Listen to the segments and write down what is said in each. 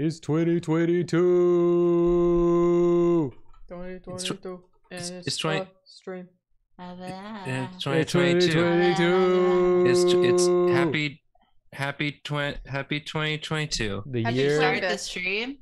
It's 2022. It's it's 20 stream. It's It's 2022. 2022. It's it's happy happy twen happy 2022. The Happy year. you Start the stream.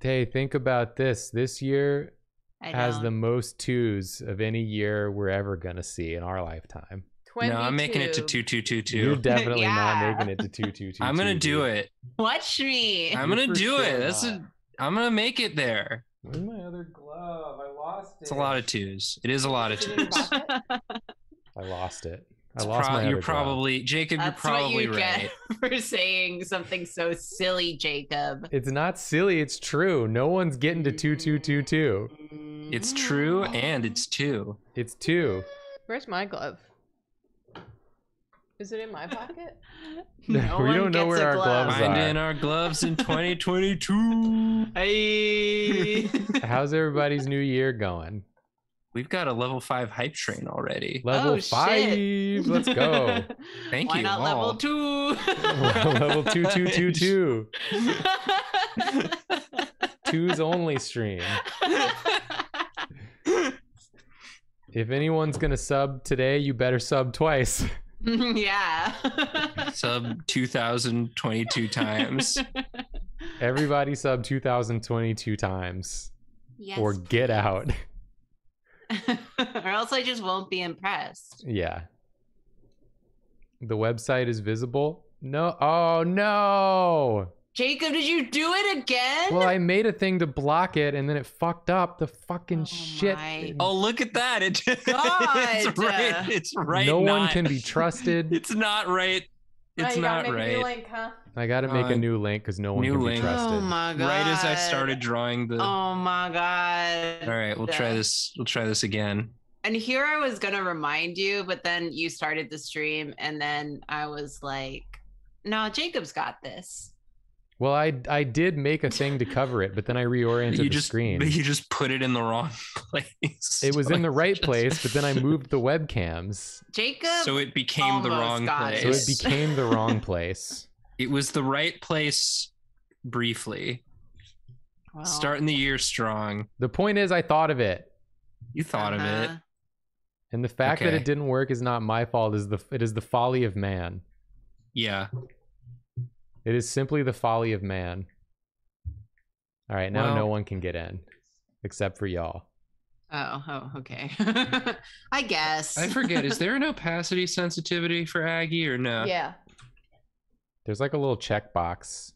Hey, think about this. This year has the most twos of any year we're ever gonna see in our lifetime. No, I'm making it to two two two two. You're definitely Yeah. not making it to two two two. I'm gonna do it. Watch me. I'm gonna do sure it. That's not. a, I'm gonna make it there. Where's my other glove? I lost it. It's a lot of twos. It is a lot of Is it in your twos. I lost it. I lost pro- my other you're glove. probably Jacob. That's you're what probably you right. get for saying something so silly, Jacob. It's not silly. It's true. No one's getting to two two two two. It's true and it's two. It's two. Where's my glove? Is it in my pocket? No We one don't know gets where our glove. gloves Finding are. our gloves in 2022. Hey. How's everybody's new year going? We've got a level five hype train already. Level Oh, shit. five. Let's go. Thank Why you. not all. level two? Level two two two two. Twos only stream. If anyone's gonna sub today, you better sub twice. yeah. Sub 2022 times. Everybody sub 2022 times yes, or get out. or else I just won't be impressed. Yeah. The website is visible. No. Oh no. Jacob, did you do it again? Well, I made a thing to block it and then it fucked up. The fucking Oh shit. my Oh, look at that! It, it's right. It's right. no one can be trusted. It's not right. It's you gotta not make a new right. link, huh? I got to make Uh, a new link because no one new can link. be trusted. oh my god. Right as I started drawing the. Oh my god. All right, we'll try this. We'll try this again. And here I was gonna remind you, but then you started the stream, and then I was like, "No, Jacob's got this." Well, I I did make a thing to cover it, but then I reoriented you the just screen. you just put it in the wrong place. It was in the right Just- place, but then I moved the webcams, Jacob. So it became the wrong place. it. so it became the wrong place. It was the right place briefly. Well, Starting the year strong. The point is, I thought of it, You thought of it. uh-huh. and the fact that it didn't work is not my fault. Is the it is the folly of man. Yeah. It is simply the folly of man. All right, now no one can get in, except for y'all. Oh, oh, okay. I guess. I forget. Is there an opacity sensitivity for Aggie or no? Yeah. There's like a little checkbox.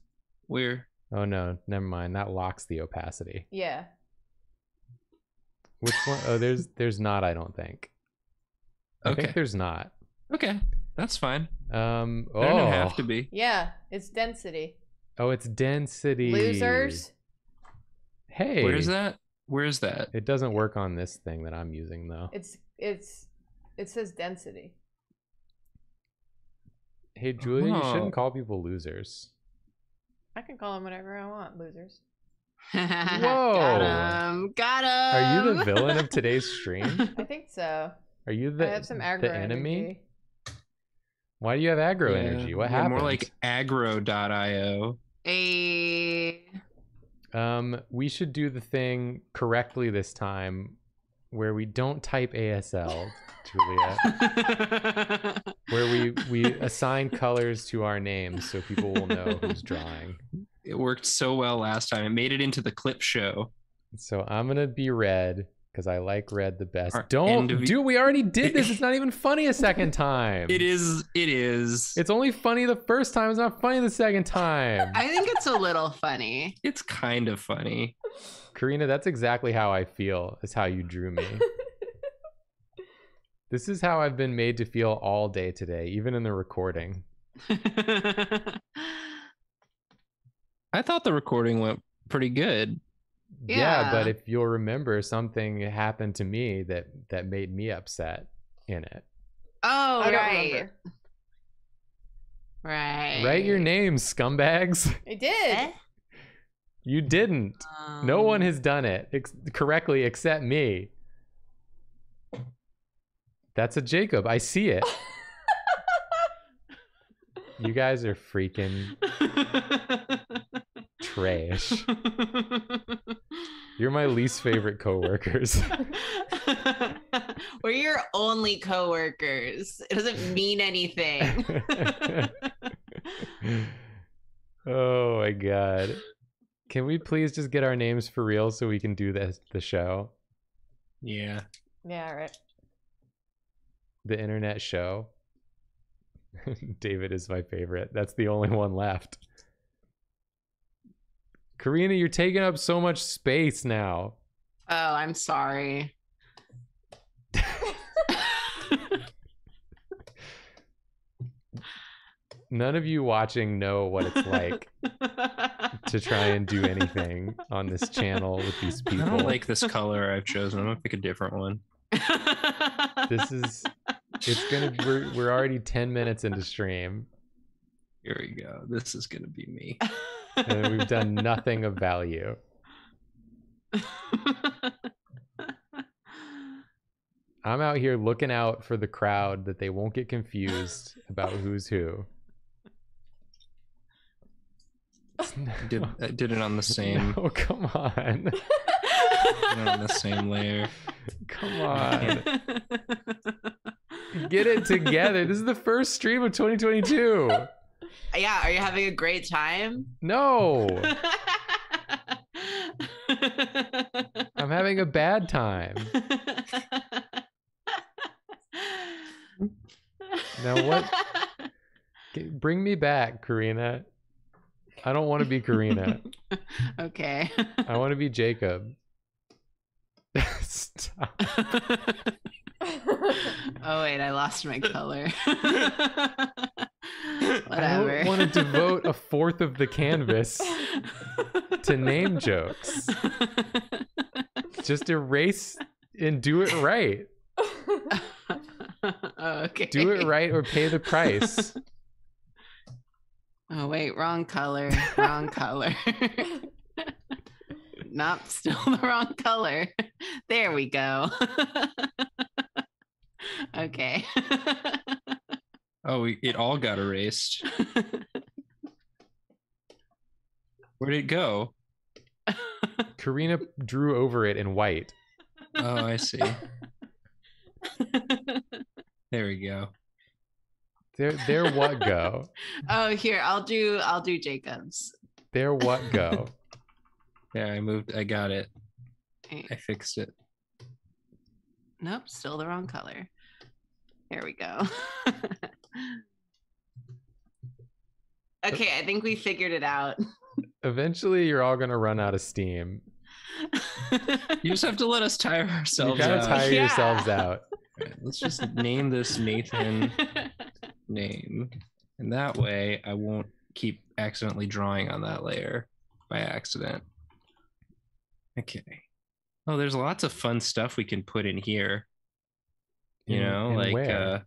Where? Oh no, never mind. That locks the opacity. Yeah. Which one? Oh, there's there's not. I don't think. I Okay. think there's not. Okay. That's fine. Um. Oh. There don't have to be. Yeah. It's density. Oh, it's density. Losers. Hey. Where's that? Where's that? It doesn't work on this thing that I'm using though. It's it's it says density. Hey Julia, you Oh. shouldn't call people losers. I can call them whatever I want, losers. Whoa. got him. Got him. Are you the villain of today's stream? I think so. Are you the I have some aggro the enemy? energy. Why do you have aggro Yeah, energy? What yeah, happened? More like aggro.io. A. Um, we should do the thing correctly this time, where we don't type ASL, Julia. where we we assign colors to our names so people will know who's drawing. It worked so well last time. It made it into the clip show. So I'm gonna be red because I like red the best. Our Don't, end of- dude. We already did this. It's not even funny a second time. It is. It is. It's only funny the first time. It's not funny the second time. I think it's a little funny. It's kind of funny. Karina, that's exactly how I feel. Is how you drew me. this is how I've been made to feel all day today, even in the recording. I thought the recording went pretty good. Yeah, but if you'll remember, something happened to me that that made me upset in it. oh, I don't right. Right. Write your names, scumbags. I did. Eh? You didn't. No one Um, has done it ex- correctly except me. That's a Jacob. I see it. You guys are freaking trash. You're my least favorite coworkers. We're your only coworkers. It doesn't mean anything. oh my god. Can we please just get our names for real so we can do this the show? Yeah. Yeah, right. The internet show. David is my favorite. That's the only one left. Karina, you're taking up so much space now. oh, I'm sorry. None of you watching know what it's like to try and do anything on this channel with these people. I people. don't like this color I've chosen. I'm gonna pick a different one. this is it's gonna we're, we're already 10 minutes into stream Here we go. This is gonna be me. and we've done nothing of value. I'm out here looking out for the crowd that they won't get confused about who's who. I did I did it on the same oh come on. On the same layer. come on. Get it together. This is the first stream of 2022 yeah, are you having a great time? no i'm having a bad time Now what- bring me back karina i don't want to be karina okay. I want to be Jacob. Stop. oh wait, I lost my color. I don't want to devote a fourth of the canvas to name jokes. Just erase and do it right. okay. Do it right or pay the price. Oh wait, wrong color. Wrong color. nope, still the wrong color. There we go. okay. Oh, it all got erased. Where'd it go? Karina drew over it in white. Oh, I see. There we go. There, there what go? oh, here, I'll do I'll do Jacobs. There what go? Yeah, I moved. I got it. Wait, I fixed it. Nope, still the wrong color. There we go. Okay, I think we figured it out. Eventually, you're all gonna run out of steam. You just have to let us tire You ourselves gotta out. tire Yeah. yourselves out. Alright, let's just name this Nathan name, and that way I won't keep accidentally drawing on that layer by accident. Okay. Oh, there's lots of fun stuff we can put in here. You In- know, in like where? uh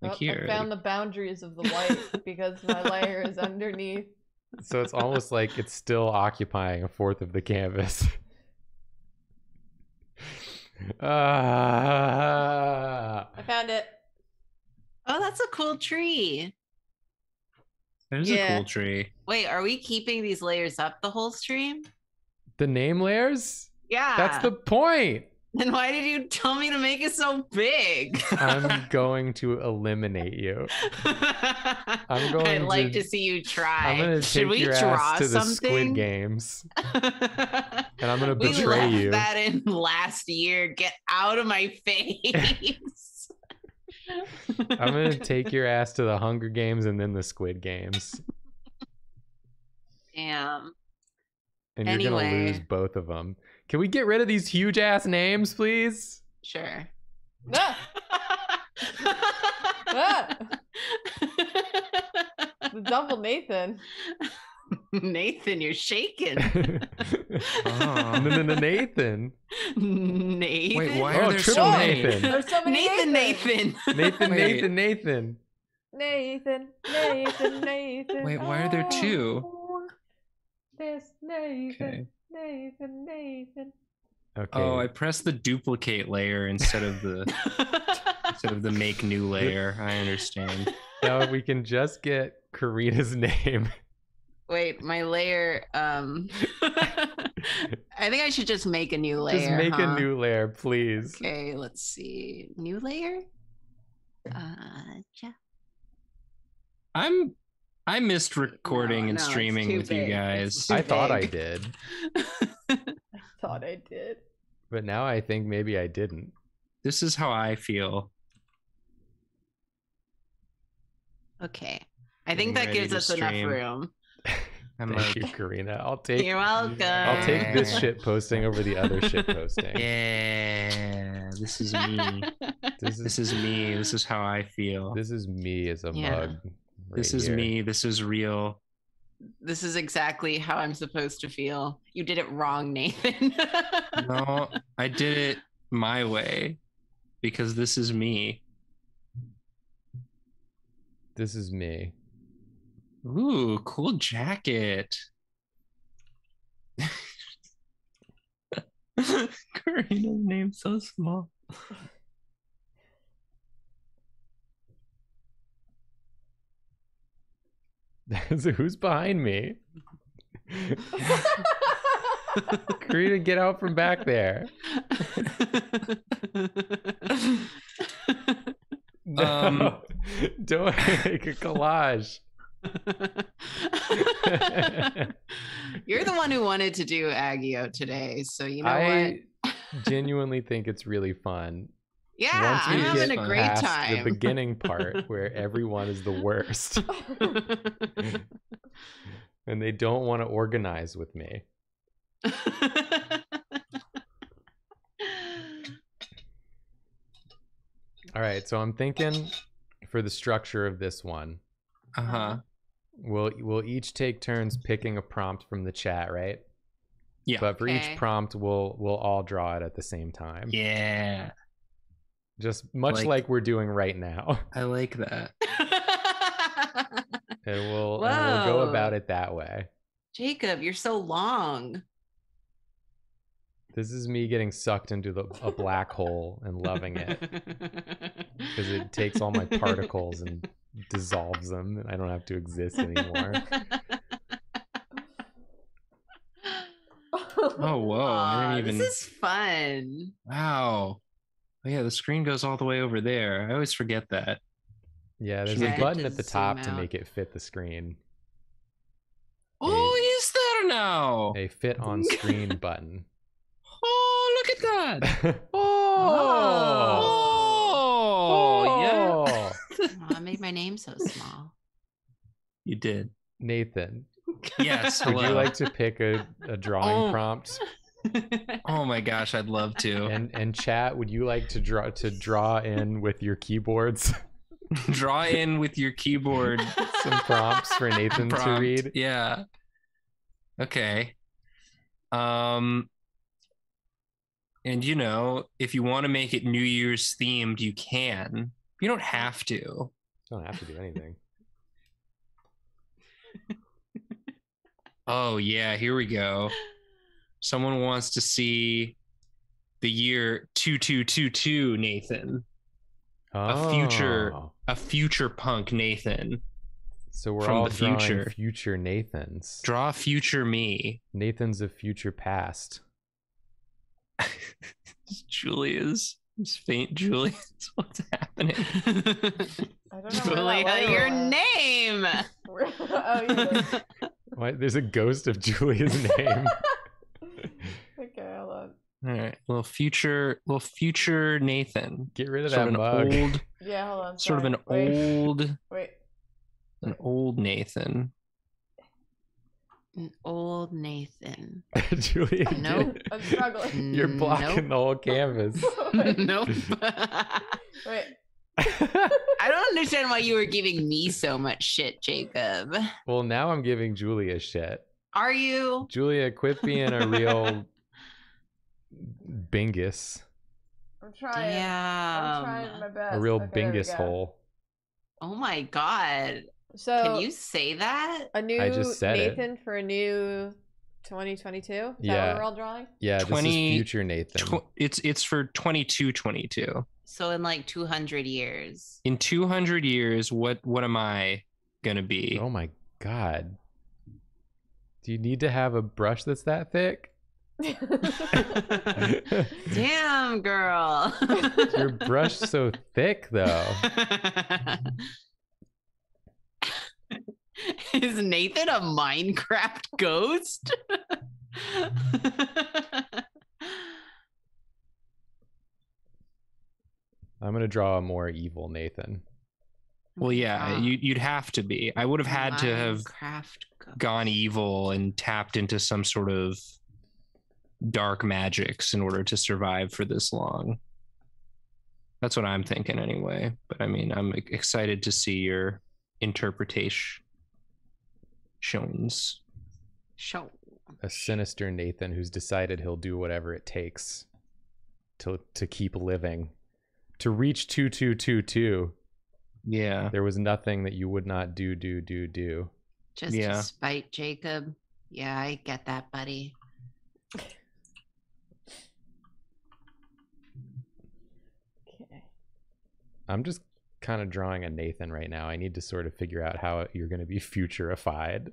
like Oh, here. I found the boundaries of the light because my layer is underneath. So it's almost like it's still occupying a fourth of the canvas. Ah. I found it. oh, that's a cool tree. There's yeah. a cool tree. Wait, are we keeping these layers up the whole stream? the name layers? Yeah. That's the point. Then why did you tell me to make it so big? I'm going to eliminate you. I'm going I'd like to- to see you try. I'm gonna Should we your draw ass to the? Squid Games, and I'm gonna we betray left you. that in last year. Get out of my face. I'm gonna take your ass to the Hunger Games and then the Squid Games, Damn. and you're gonna lose both of them. Can we get rid of these huge ass names, please? Sure. The double Nathan. Nathan, you're shaking. Oh. no, no, no, Nathan. Nathan. Wait, why Oh, are there triple so Nathan. many? There's so many Nathan, Nathan. Nathan, Wait. Nathan, Nathan. Nathan, Nathan, Nathan. Wait, why are there two? There's Nathan, Okay. Nathan, Nathan. Okay. Oh, I pressed the duplicate layer instead of the instead of the make new layer. I understand. now we can just get Karina's name Wait, my layer. Um, I think I should just make a new layer. Just make huh? a new layer, please. Okay, let's see. New layer. Uh, ja- I'm I missed recording No, and no, it's streaming too with you guys. I too thought I did, I thought I did. but now I think maybe I didn't. This is how I feel. okay, I Getting think that gives to us enough room. I'm Thank like, you, Karina. I'll take You're welcome. I'll take this shit posting over the other shit posting. yeah, this is me. This is This is me. This is how I feel. this is me as a Yeah. mug. This is here. me. This is real. This is exactly how I'm supposed to feel. You did it wrong, Nathan. No, I did it my way because this is me. This is me. Ooh, cool jacket. Karina's name so small. So who's behind me? Karina, get out from back there. No, Um, don't make a collage. You're the one who wanted to do Aggie today, so you know what? I genuinely think it's really fun. Yeah, Once I'm having get a great past time. The beginning part where everyone is the worst and they don't want to organize with me. All right, so I'm thinking for the structure of this one, Uh huh. we'll we'll each take turns picking a prompt from the chat, right? Yeah. But for Okay. each prompt, we'll we'll all draw it at the same time. Yeah. Just much Like- like, we're doing right now. I like that. And we'll and we'll go about it that way. Jacob, you're so long. This is me getting sucked into the, a black hole and loving it because it takes all my particles and dissolves them, and I don't have to exist anymore. Oh whoa! I didn't even. This is fun. Wow. Oh, yeah, the screen goes all the way over there. I always forget that. Yeah, there's Should a I button at the top to make it fit the screen. Oh, is there now? A fit on screen button. Oh, look at that. Oh. oh! Oh, yeah. Oh! Aw, I made my name so small. You did. Nathan, Yes. would you like to pick a, a drawing Oh. prompt? Oh my gosh, I'd love to. And and chat, would you like to draw to draw in with your keyboards Draw in with your keyboard some prompts for Nathan to read? Yeah. Okay. Um and you know, if you want to make it New Year's themed, you can. You don't have to. You don't have to do anything. Oh yeah, here we go. Someone wants to see the year 2222 Nathan. A future- Oh, A future punk Nathan. So we're from all the drawing future. future Nathans. Draw future me. Nathans a future past. Julia's is faint Julia's what's happening? I don't know Julia, your went. name. Oh, yeah. What? There's a ghost of Julia's name. okay, hold on. All right, little future, little future Nathan. Get rid of Sort that of mug. an old, Yeah, hold on. sort of an. Wait, old, Wait. an old Nathan. An old Nathan. Julia, get- Nope. I'm struggling. You're blocking the whole canvas. Nope. Wait. I don't understand why you were giving me so much shit, Jacob. well, now I'm giving Julia shit. Are you? Julia, quit being a real bingus, I'm trying. Yeah. I'm trying my best. a real Okay, bingus hole. Oh my god. So Can you say that? a new just said it. Nathan for a new 2022. Is that Yeah. what we're all drawing? Yeah, this 20 is future Nathan. Tw- it's it's for 2222. So in like 200 years. In 200 years, what what am I gonna be? oh my god. Do you need to have a brush that's that thick? Damn, girl. Your brush so thick though. Is Nathan a Minecraft ghost? I'm gonna draw a more evil Nathan. Well, yeah, Ah, you, you'd have to be. I would have had to have Minecraft ghost. gone evil and tapped into some sort of dark magics in order to survive for this long. That's what I'm thinking anyway. But I mean, I'm excited to see your interpretation. Shows. Show. A sinister Nathan who's decided he'll do whatever it takes to to keep living. To reach 2222, Yeah. there was nothing that you would not do do do do. Just Yeah. to spite Jacob. Yeah, I get that, buddy. okay. I'm just kind of drawing a Nathan right now. I need to sort of figure out how you're going to be futurified.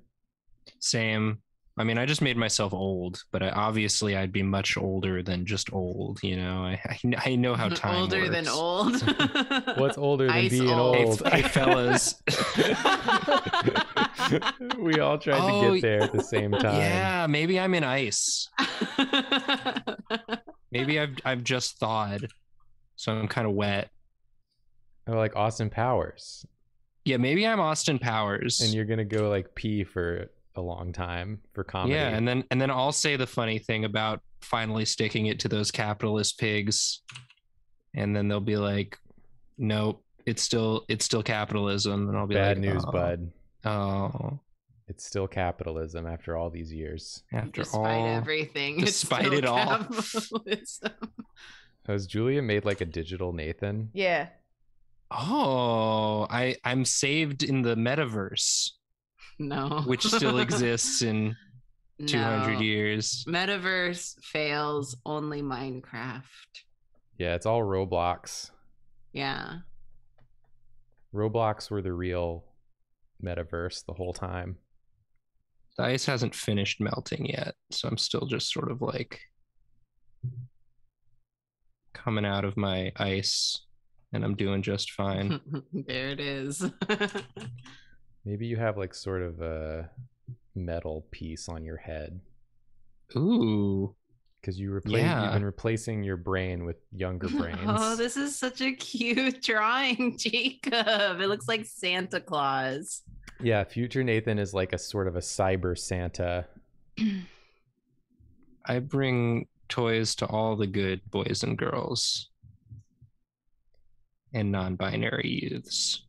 Same. I mean, I just made myself old, but I, obviously I'd be much older than just old. You know, I I, kn- I know how time Older than old. What's older than Ice being old. old? Hey, hey, fellas. we all tried to Oh, get there at the same time. Yeah, maybe I'm in ice. Maybe I've I've just thawed, so I'm kind of wet. Or like Austin Powers. Yeah, maybe I'm Austin Powers. And you're going to go like pee for a long time for comedy. yeah, and then and then I'll say the funny thing about finally sticking it to those capitalist pigs, and then they'll be like, "Nope, it's still it's still capitalism," and I'll be like, Bad like, news, "Oh, bud. Oh, It's still capitalism after all these years. after Despite all, everything. despite it all. Has Julia made like a digital Nathan? Yeah. oh, I I'm saved in the metaverse, No. which still exists in 200 No. years. Metaverse fails only Minecraft. Yeah, it's all Roblox. Yeah. Roblox were the real metaverse the whole time. The ice hasn't finished melting yet, so I'm still just sort of like coming out of my ice, and I'm doing just fine. there it is. Maybe you have like sort of a metal piece on your head Ooh, because you replace Yeah. you've been replacing your brain with younger brains. oh, this is such a cute drawing, Jacob. It looks like Santa Claus. Yeah, future Nathan is like a sort of a cyber Santa. I bring toys to all the good boys and girls and non-binary youths.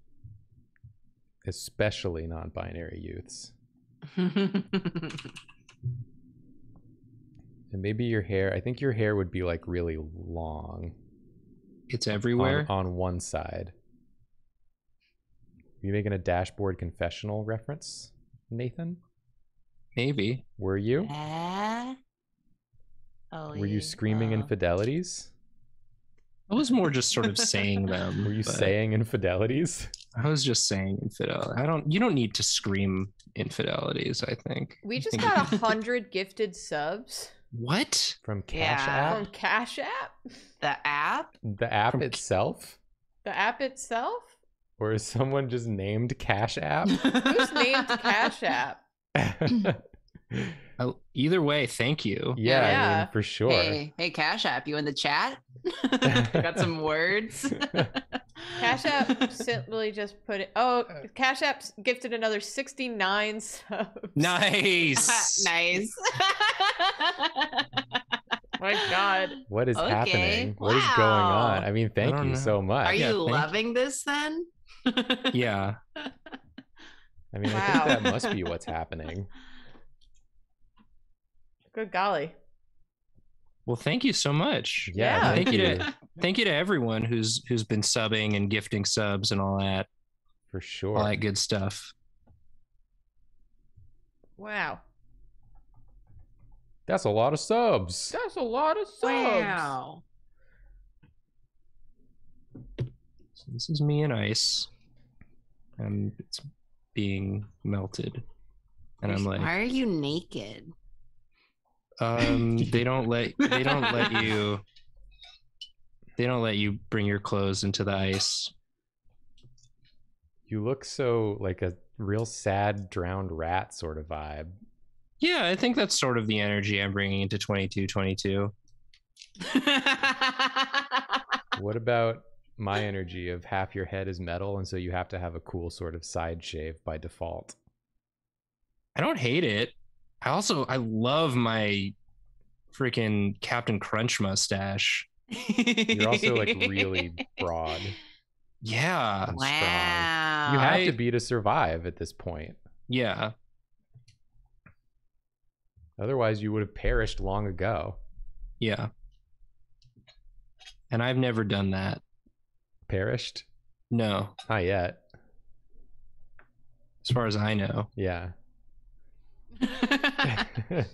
Especially non-binary youths. And maybe your hair, I think your hair would be like really long It's everywhere. on one side. Are you making a dashboard confessional reference, Nathan? Maybe. Were you? Eh? Oh, Were you screaming yeah. infidelities? I was more just sort of saying them. Were you but saying infidelities? I was just saying infidelity. I don't. You don't need to scream infidelities. I think. We just think got a hundred gifted subs What? From Cash Yeah. from Cash App. the app? The app From- itself? The app itself? Or is someone just named Cash App? Who's named Cash App? Oh, either way, thank you. yeah, I mean, for sure. Hey, hey, Cash App, you in the chat? Got some words. Cash App simply just put it. Oh, uh. Cash App gifted another 69 subs. Nice. nice. My God. What is Okay, happening? What is going on? I mean, thank don't you know. so much. Are Yeah, you thank you. loving this then? Yeah. I mean, I think that must be what's happening. Good golly. Well, thank you so much. Yeah, Yeah. thank Thank you you to- Thank you to everyone who's who's been subbing and gifting subs and all that, for sure. all that good stuff. Wow. That's a lot of subs. That's a lot of subs. wow. So this is me and ice, and it's being melted. and I'm like, Why are you naked? Um, they don't let they don't let you they don't let you bring your clothes into the ice. You look so like a real sad drowned rat sort of vibe. Yeah, I think that's sort of the energy I'm bringing into 22, 22. What about my energy of half your head is metal and so you have to have a cool sort of side shave by default? I don't hate it. I also I love my freaking Captain Crunch mustache. You're also like really broad. Yeah. and strong. wow. You have I- to be to survive at this point. Yeah. Otherwise, you would have perished long ago. Yeah. And I've never done that. Perished? No, Not yet. as far as I know. Yeah.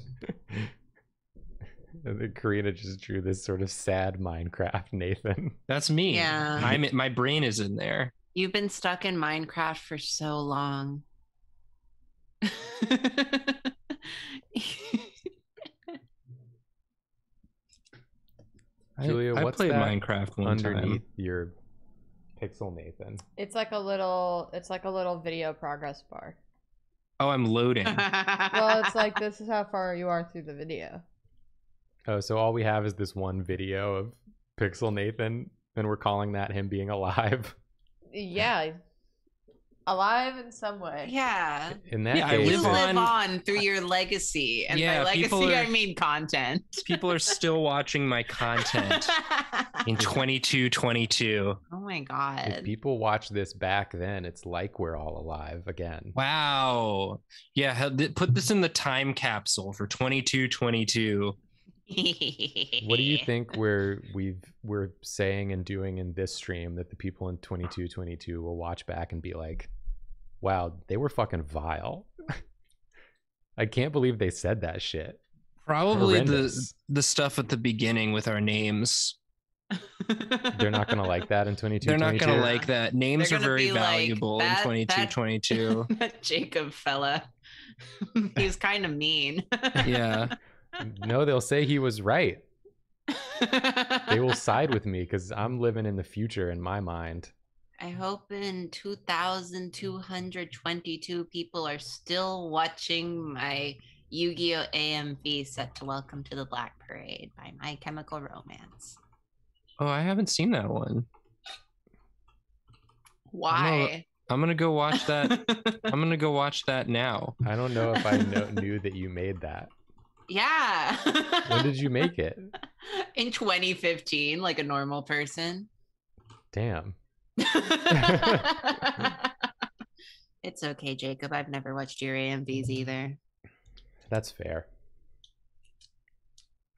And then Karina just drew this sort of sad Minecraft Nathan. That's me. Yeah. I'm my brain is in there. You've been stuck in Minecraft for so long. I- Julia, I, what's played that Minecraft one underneath time. your pixel Nathan. It's like a little. It's like a little video progress bar. Oh, I'm loading. Well, it's like this is how far you are through the video. Oh, so all we have is this one video of Pixel Nathan, and we're calling that him being alive. Yeah, alive in some way. yeah. In that Yeah, I You live on- on through your legacy. And Yeah, by legacy, are- I mean content. People are still watching my content in 2222. oh my god. if people watch this back then, it's like we're all alive again. Wow. Yeah, put this in the time capsule for 2222. What do you think we're we've we're saying and doing in this stream that the people in 2222 will watch back and be like, "Wow, they were fucking vile." I can't believe they said that shit. Probably the Horrendous. the stuff at the beginning with our names. They're not gonna like that in 22. They're not going to like that. Names are gonna very be like, valuable "That- in that- 2222. that Jacob fella. He's kind of mean. yeah. No, they'll say he was right. They will side with me because I'm living in the future in my mind. I hope in 2,222 people are still watching my Yu Gi Oh! AMV set to Welcome to the Black Parade by My Chemical Romance. Oh, I haven't seen that one. Why? I'm going to go watch that. I'm going to go watch that now. I don't know if I know, knew that you made that. Yeah. When did you make it? In 2015, like a normal person. Damn. it's okay, Jacob. I've never watched your AMVs mm. either. That's fair.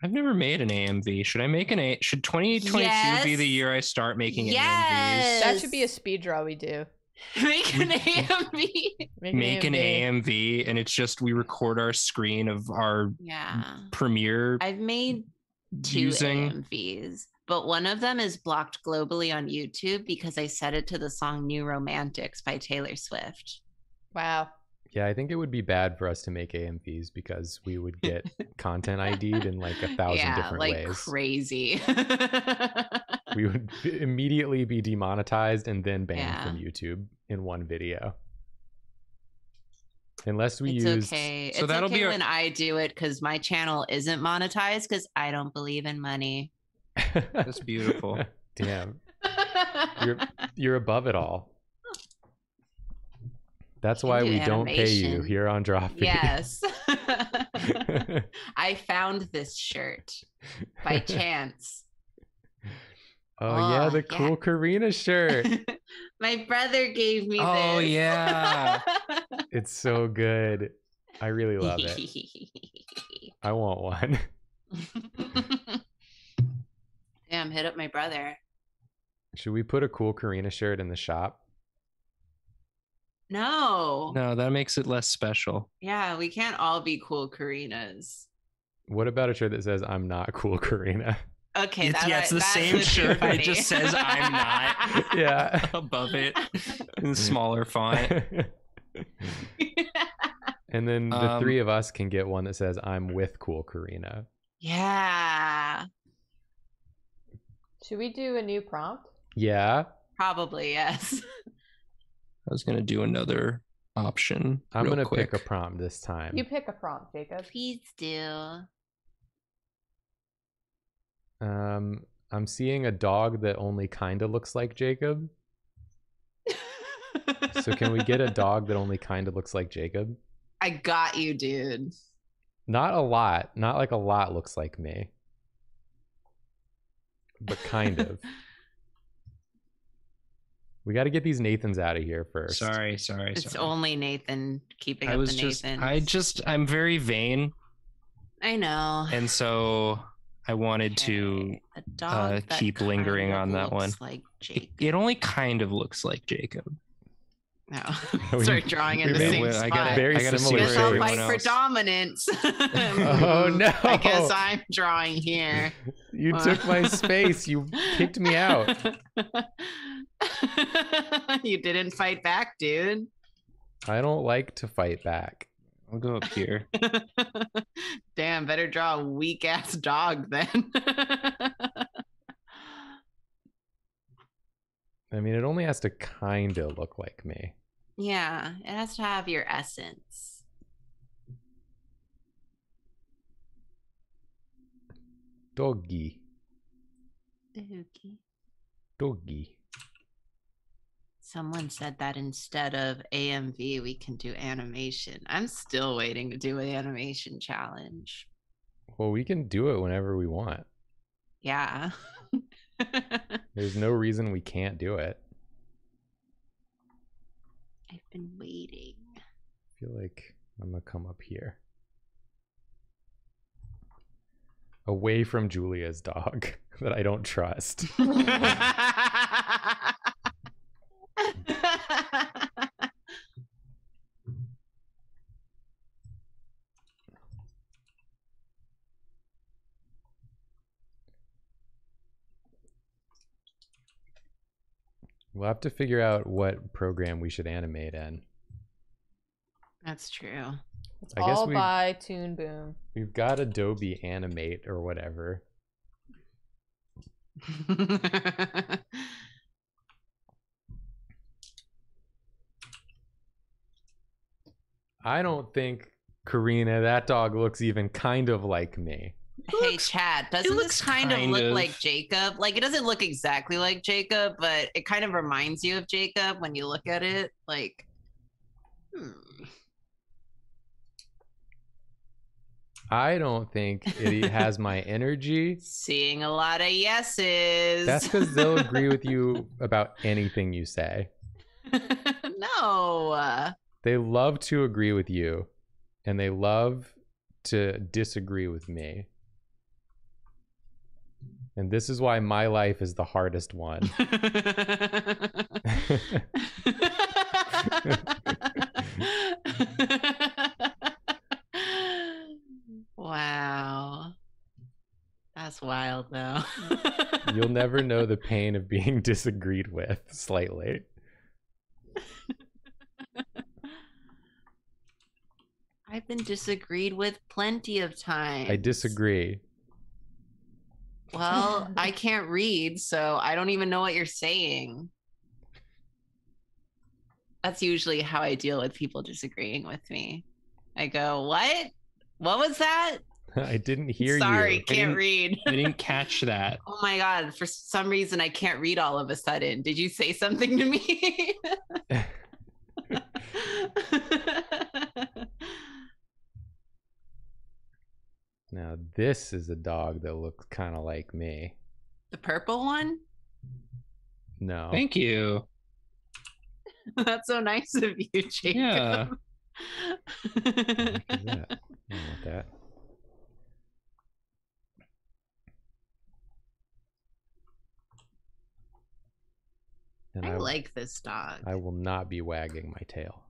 I've never made an AMV. Should I make an A? Should 2022 be the year I start making Yes. That should be a speed draw we do. Make an AMV. Make, Make an AMV. AMV, and it's just we record our screen of our Yeah. premiere I've made two using. AMVs, but one of them is blocked globally on YouTube because I set it to the song New Romantics by Taylor Swift. Wow. Yeah, I think it would be bad for us to make AMVs because we would get content ID'd in like a thousand yeah, different like ways. crazy. We would b- immediately be demonetized and then banned Yeah. from YouTube in one video. Unless we it's used okay. so it's that'll okay be our- when I do it because my channel isn't monetized because I don't believe in money. That's beautiful. Damn. You're you're above it all. That's why do we don't pay you here on Drop. yes. I found this shirt by chance. Oh yeah, Oh, the yeah. cool Karina shirt. My brother gave me Oh, this. yeah. it's so good. I really love it. I want one. Damn, hit up my brother. Should we put a cool Karina shirt in the shop? No. No, that makes it less special. Yeah, we can't all be cool Karinas. What about a shirt that says "I'm not cool, Karina"? Okay, It's, that, yeah, it's the that same would shirt, but it just says I'm not. yeah. above it in smaller font. And then the Um, three of us can get one that says I'm with cool Karina. Yeah. Should we do a new prompt? Yeah. Probably, yes. I was gonna do another option. I'm real gonna quick. pick a prompt this time. You pick a prompt, Jacob. Please do. Um I'm seeing a dog that only kinda looks like Jacob. So can we get a dog that only kinda looks like Jacob? I got you, dude. Not a lot. Not like a lot looks like me. But kind of. We got to get these Nathans out of here first. Sorry, sorry, It's sorry. only Nathan keeping I up was the just, Nathan. I just, I'm very vain, I know. and so I wanted to. Okay, a dog uh, keep lingering on that one. looks Like It, it only kind of looks like Jacob. No. We- Start drawing in the made- same Wait, spot. I gotta, Very I gotta similar where Guess I'll everyone fight for dominance. Oh, no. I guess I'm drawing here. You took my space. You kicked me out. you didn't fight back, dude. I don't like to fight back. I'll go up here. Damn, better draw a weak ass dog then. I mean, it only has to kind of look like me. yeah, it has to have your essence. Doggy. Dookie. Doggy. Someone said that instead of AMV, we can do animation. I'm still waiting to do an animation challenge. Well, we can do it whenever we want. Yeah. There's no reason we can't do it. I've been waiting. I feel like I'm gonna come up here. Away from Julia's dog that I don't trust. We'll have to figure out what program we should animate in. That's true. It's I all we- by Toon Boom. We've got Adobe Animate or whatever. I don't think Karina, that dog looks even kind of like me. Hey, looks- Chad, doesn't this looks kind, of kind look of- like Jacob? Like, it doesn't look exactly like Jacob, but it kind of reminds you of Jacob when you look at it. Like, hmm. I don't think it has my energy. seeing a lot of yeses. That's because they'll agree with you about anything you say. no. They love to agree with you, and they love to disagree with me. And this is why my life is the hardest one. wow. That's wild though. You'll never know the pain of being disagreed with slightly. I've been disagreed with plenty of times. I disagree. Well, I can't read, so I don't even know what you're saying. That's usually how I deal with people disagreeing with me. I go, "What? What was that? I didn't hear Sorry, you. can't didn't- read." I didn't catch that. Oh my god, for some reason I can't read all of a sudden. Did you say something to me? Now, this is a dog that looks kind of like me. the purple one? No. Thank you. That's so nice of you, Jacob. Yeah. What the heck is that? I don't want that. And I I, like this dog. I will not be wagging my tail.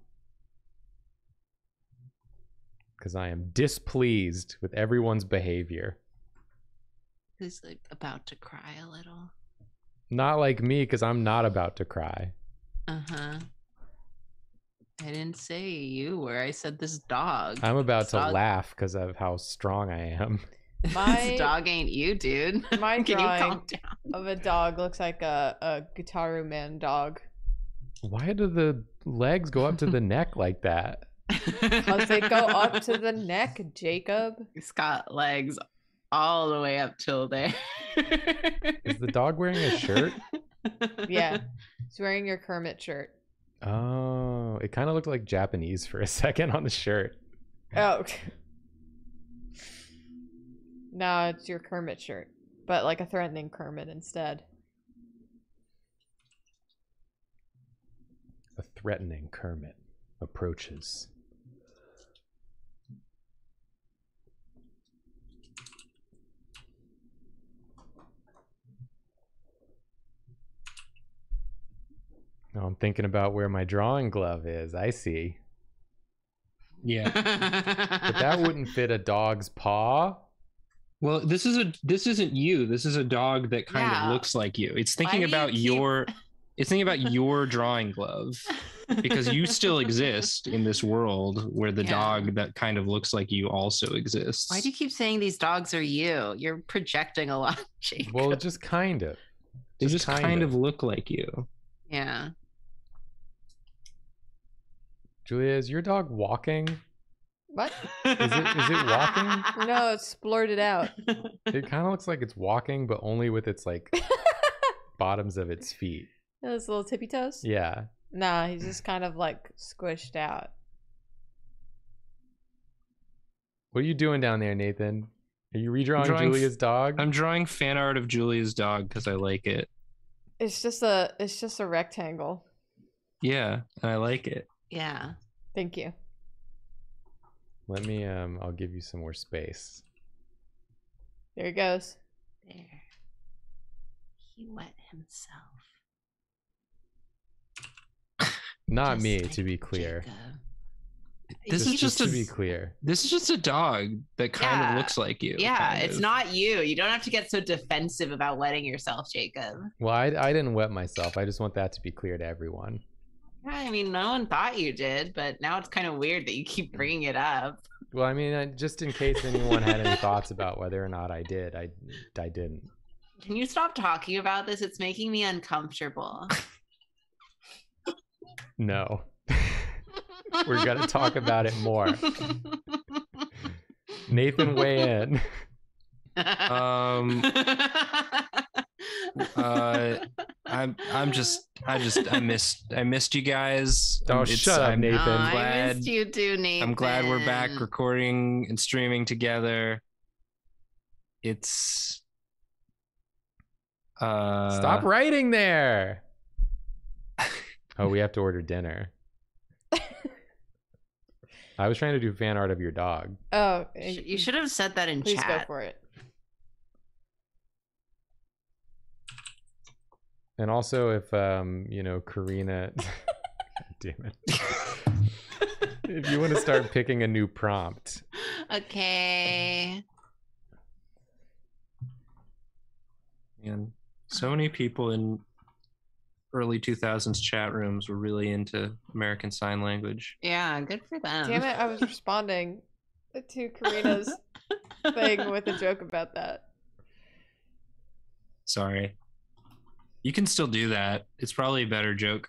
Because I am displeased with everyone's behavior. Who's like about to cry a little? Not like me, because I'm not about to cry. Uh huh. I didn't say you were. I said this dog. I'm about This to dog- laugh because of how strong I am. My- this dog ain't you, dude. My Can you calm down? of a dog looks like a, a Gitaroo Man dog. Why do the legs go up to the neck like that? Because they go up to the neck, Jacob. He's got legs all the way up till there. Is the dog wearing a shirt? Yeah. He's wearing your Kermit shirt. Oh, it kind of looked like Japanese for a second on the shirt. Oh. no, it's your Kermit shirt. But like a threatening Kermit instead. A threatening Kermit approaches. Now I'm thinking about where my drawing glove is. I see. Yeah. But that wouldn't fit a dog's paw. Well, this is a this isn't you. This is a dog that kind Yeah. of looks like you. It's Why thinking you about keep- your it's thinking about your drawing glove because you still exist in this world where the Yeah. dog that kind of looks like you also exists. Why do you keep saying these dogs are you? You're projecting a lot, Jake. Well, just kind of. they just kind kind, of. of. look like you? yeah. Julia, is your dog walking? What? Is it, is it walking? No, it's splurted out. It kind of looks like it's walking, but only with its like bottoms of its feet. Those little tippy toes? Yeah. Nah, he's just kind of like squished out. What are you doing down there, Nathan? Are you redrawing drawing Julia's dog? I'm drawing fan art of Julia's dog because I like it. It's just a it's just a rectangle. Yeah, and I like it. Yeah. Thank you. Let me um I'll give you some more space. There he goes. There. He wet himself. Not Just me, like to be clear. Jacob. This You is just just to be clear. This is just a dog that kind Yeah. of looks like you. Yeah, it's of. not you. You don't have to get so defensive about wetting yourself, Jacob. Well, I, I didn't wet myself. I just want that to be clear to everyone. Yeah, I mean, no one thought you did, but now it's kind of weird that you keep bringing it up. Well, I mean, I, just in case anyone had any thoughts about whether or not I did, I I didn't. Can you stop talking about this? It's making me uncomfortable. No. We're gonna talk about it more. Nathan, weigh in. Um, uh, I'm I'm just I just I missed I missed you guys. Oh, it's- shut up, I'm Nathan. Oh, I missed you too, Nathan. I'm glad we're back recording and streaming together. It's uh Stop writing there. Oh, we have to order dinner. I was trying to do fan art of your dog. Oh, You should have said that in please go for it. And also if um, you know, Karina damn it. if you want to start picking a new prompt. Okay. Man, so many people in early 2000s chat rooms were really into American Sign Language. Yeah, good for them. Damn it, I was responding to Karina's thing with a joke about that. Sorry. You can still do that. It's probably a better joke.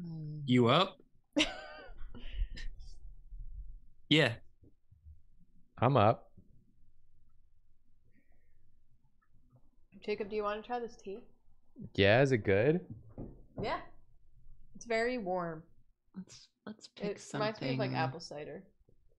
Hmm. You up? yeah. I'm up. Jacob, do you want to try this tea? Yeah, is it good? Yeah. It's very warm. Let's let's pick It something. reminds me of like apple cider.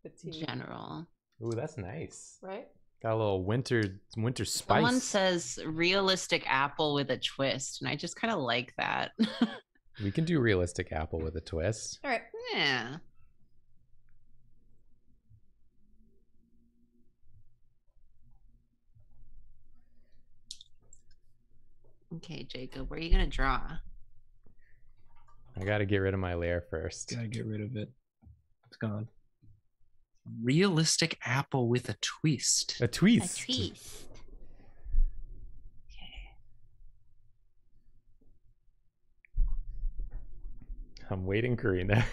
The tea. General. Ooh, that's nice. Right? Got a little winter winter spice. Someone says realistic apple with a twist, and I just kind of like that. we can do realistic apple with a twist. Alright. yeah. Okay, Jacob, where are you gonna draw? I got to get rid of my layer first. Gotta get rid of it. It's gone. Realistic apple with a twist. A twist. A twist. Okay. I'm waiting, Karina.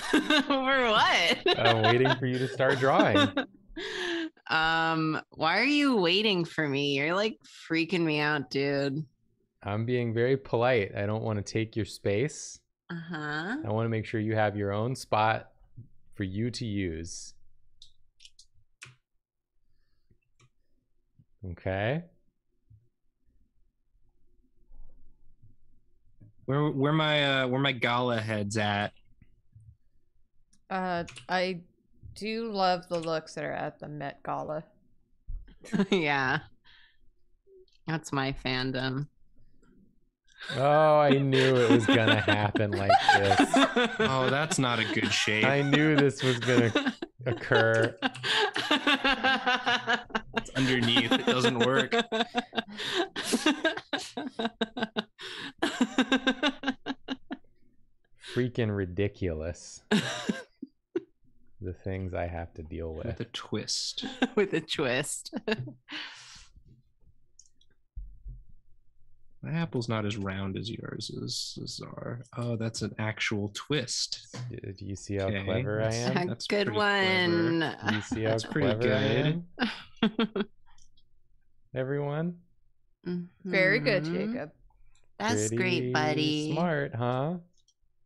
For what? I'm waiting for you to start drawing. um, why are you waiting for me? You're like freaking me out, dude. I'm being very polite. I don't want to take your space. Uh huh. I want to make sure you have your own spot for you to use. Okay. Where where my uh where my gala heads at? Uh, I do love the looks that are at the Met Gala. yeah. That's my fandom. Oh, I knew it was gonna happen like this. Oh, that's not a good shape. I knew this was gonna occur. It's underneath. It doesn't work. Freaking ridiculous. The things I have to deal with. With a twist. With a twist. My apple's not as round as yours is, Czar. Oh, that's an actual twist. Do do you see how Okay, clever I that's- am? A That's good pretty clever. one. Do you see how That's pretty clever I good. am? Everyone? Very good, Mhm. Jacob. That's Pretty great, buddy. Smart, huh?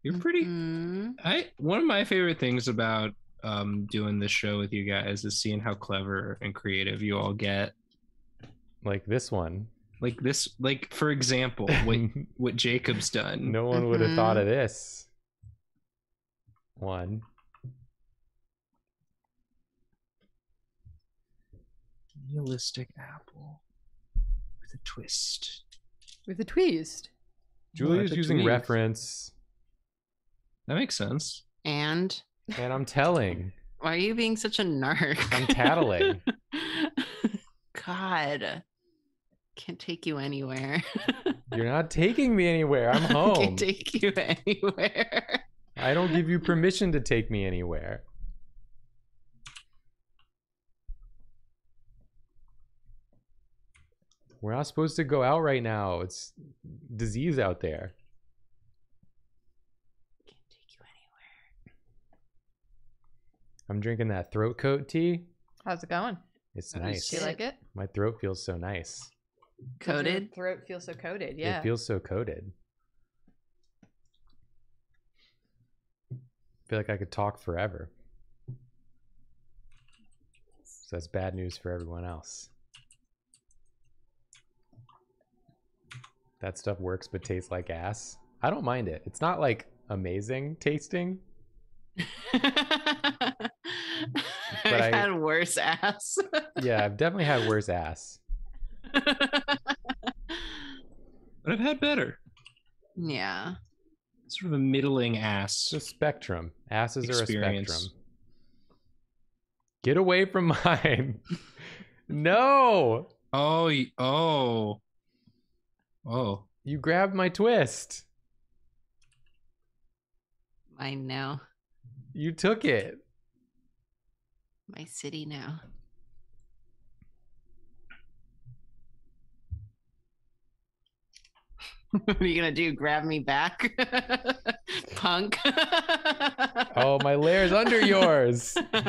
You're pretty Mhm. I one of my favorite things about um doing this show with you guys is seeing how clever and creative you all get. Like this one. Like this like for example, what what Jacob's done. no one would have thought Mhm. of this. One. Realistic apple with a twist. With a twist. Julia's What a using tweet. reference, That makes sense. And and I'm telling. why are you being such a narc? I'm tattling. God. Can't take you anywhere. You're not taking me anywhere. I'm home. Can't take you anywhere. I don't give you permission to take me anywhere. We're not supposed to go out right now. It's disease out there. Can't take you anywhere. I'm drinking that throat coat tea. How's it going? It's nice. Do you like it? My throat feels so nice. Does your Coated? throat feels so coated. Yeah. It feels so coated. I feel like I could talk forever. So that's bad news for everyone else. That stuff works but tastes like ass. I don't mind it. It's not like amazing tasting. I've I- had worse ass. Yeah, I've definitely had worse ass. But I've had better. yeah. Sort of a middling ass. It's a spectrum. Asses are a spectrum. Get away from mine. no. Oh, oh, oh. You grabbed my twist. Mine now. You took it. My city now. What are you gonna do? Grab me back? Punk. Oh, my lair's under yours. what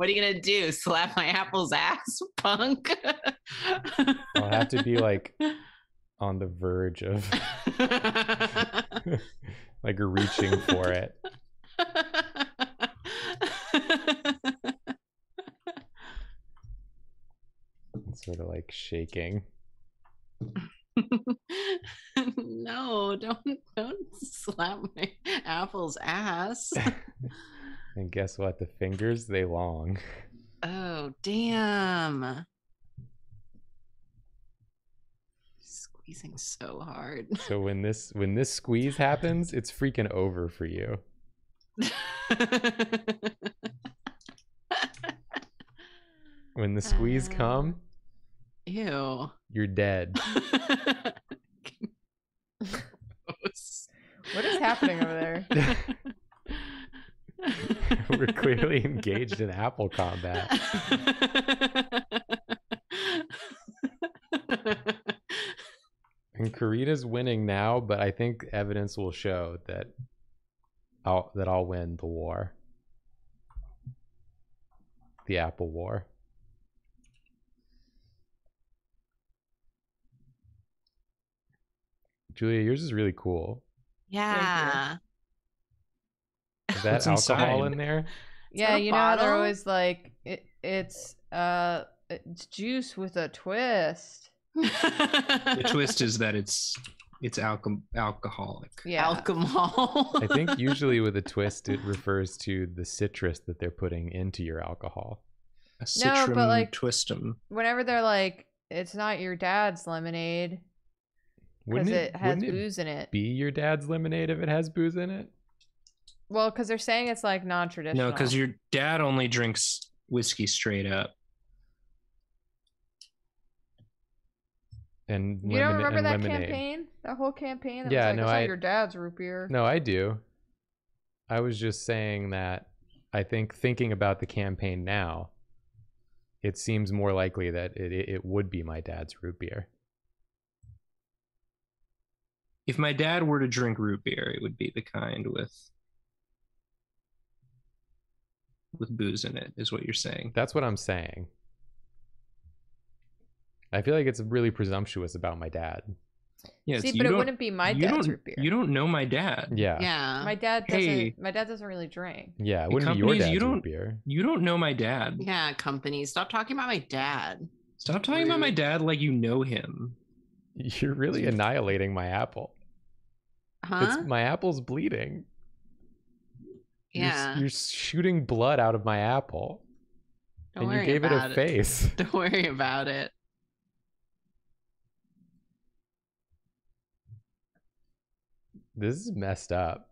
are you gonna do? Slap my apple's ass, punk? I'll have to be like on the verge of like reaching for it. Sort of like shaking. no, don't don't slap my apple's ass. And guess what? The fingers, they long. oh damn. Squeezing so hard. So when this when this squeeze happens, it's freaking over for you. When the squeeze Uh. come, Ew. you're dead. What is happening over there? We're clearly engaged in apple combat. And Karina's winning now, but I think evidence will show that I'll that I'll win the war. The Apple War. Julia, yours is really cool. Yeah. Is that What's alcohol inside? in there? Yeah, a you know they're always like it, it's uh it's juice with a twist. The twist is that it's it's alco- alcoholic. Yeah. Alcohol. I think usually with a twist it refers to the citrus that they're putting into your alcohol. A No, citrum but, like- twistum. Whenever they're like it's not your dad's lemonade because Wouldn't it, it, has wouldn't it in it. be your dad's lemonade if it has booze in it? Well, because they're saying it's like non-traditional. No, because your dad only drinks whiskey straight up. And you don't remember that lemonade. campaign? That whole campaign. That Yeah, was like, no, it's not I- your dad's root beer. No, I do. I was just saying that I think thinking about the campaign now, it seems more likely that it, it, it would be my dad's root beer. If my dad were to drink root beer, it would be the kind with with booze in it, is what you're saying. That's what I'm saying. I feel like it's really presumptuous about my dad. Yeah, See, you but it don't- wouldn't be my you dad's don't, root beer. You don't know my dad. Yeah. yeah. My dad doesn't. Hey. My dad doesn't really drink. Yeah, It wouldn't be your companies, dad's you root don't- beer. You don't know my dad. yeah, company. Stop talking about my dad. Stop talking about my Rude. dad like you know him. You're really annihilating my apple. Huh? It's my apple's bleeding. You're yeah. You're, shooting blood out of my apple. Don't and you gave it a face. Don't worry about it. This is messed up.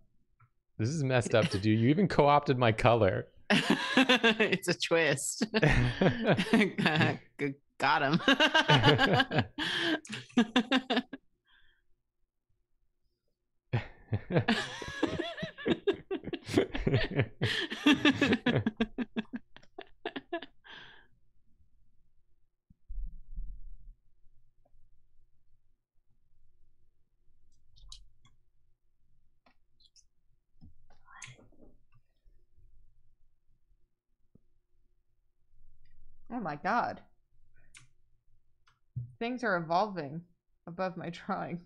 This is messed up to do. You even co-opted my color. it's a twist. Got him. Oh my god. Things are evolving above my drawing.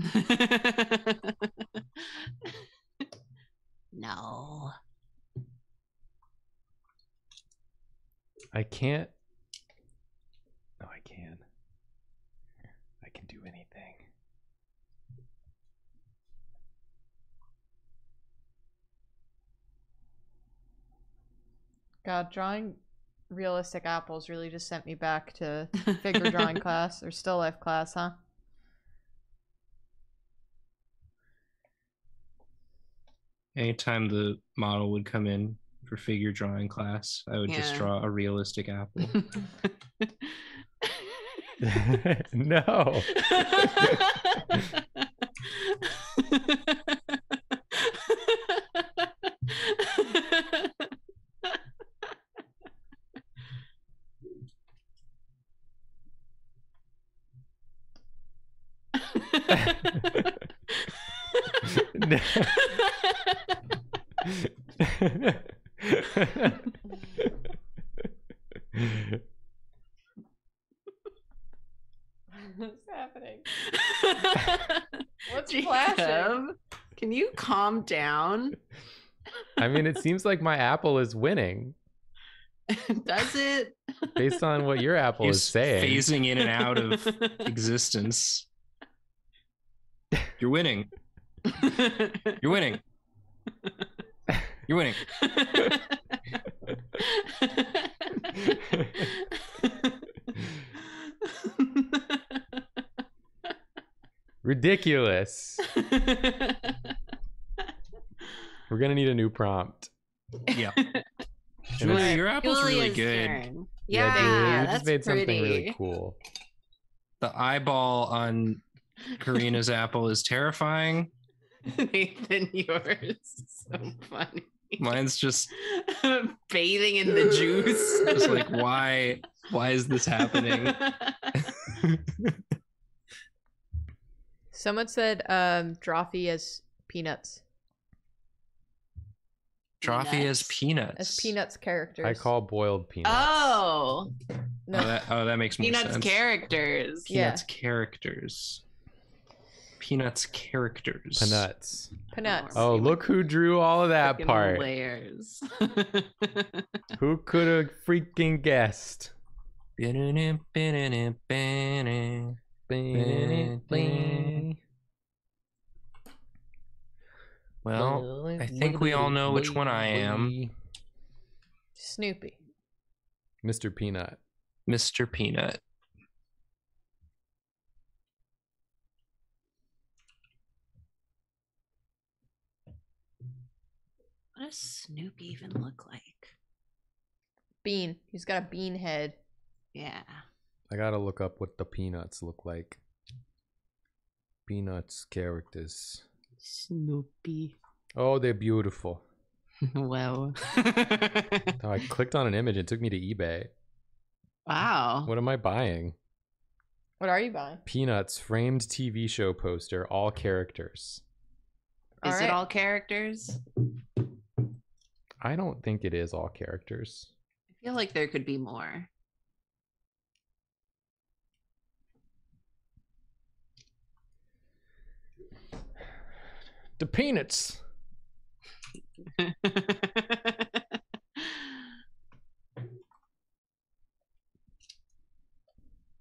no. I can't. No, I can. I can do anything. God, drawing realistic apples really just sent me back to figure drawing class or still life class, huh? Anytime the model would come in for figure drawing class, I would just draw a realistic apple. no. No. What's happening? What's flashing? Jacob, Can you calm down? I mean, it seems like my apple is winning Does it? based on what your apple is saying. phasing in and out of existence. You're winning. You're winning. You're winning. Ridiculous. We're gonna need a new prompt. Yeah. Julia, your apple's really Julia's good. turn. Yeah, Yeah, Julia, you that's just made something pretty. really cool. The eyeball on Karina's apple is terrifying. Nathan, yours is so funny. Mine's just Bathing in the juice. just like why why is this happening? Someone said um Drawfee as peanuts. Drawfee as Peanuts. peanuts. As peanuts characters. I call boiled peanuts. Oh, no. Oh, that, oh, that makes more Peanuts sense. characters. Yeah. Peanuts characters. Peanuts characters. Peanuts. peanuts. Oh, look who drew all of that Frickin' part. Layers. Who could have freaking guessed? Well, I think we all know which one I am. Snoopy. Mr. Peanut. Mr. Peanut. what does Snoopy even look like? Bean. He's got a bean head. Yeah. I gotta look up what the peanuts look like. Peanuts characters. Snoopy. Oh, they're beautiful. wow. Oh, I clicked on an image. It took me to eBay. wow. What am I buying? What are you buying? Peanuts framed TV show poster, all characters. Is Alright. it all characters? I don't think it is all characters. I feel like there could be more. The peanuts. I'm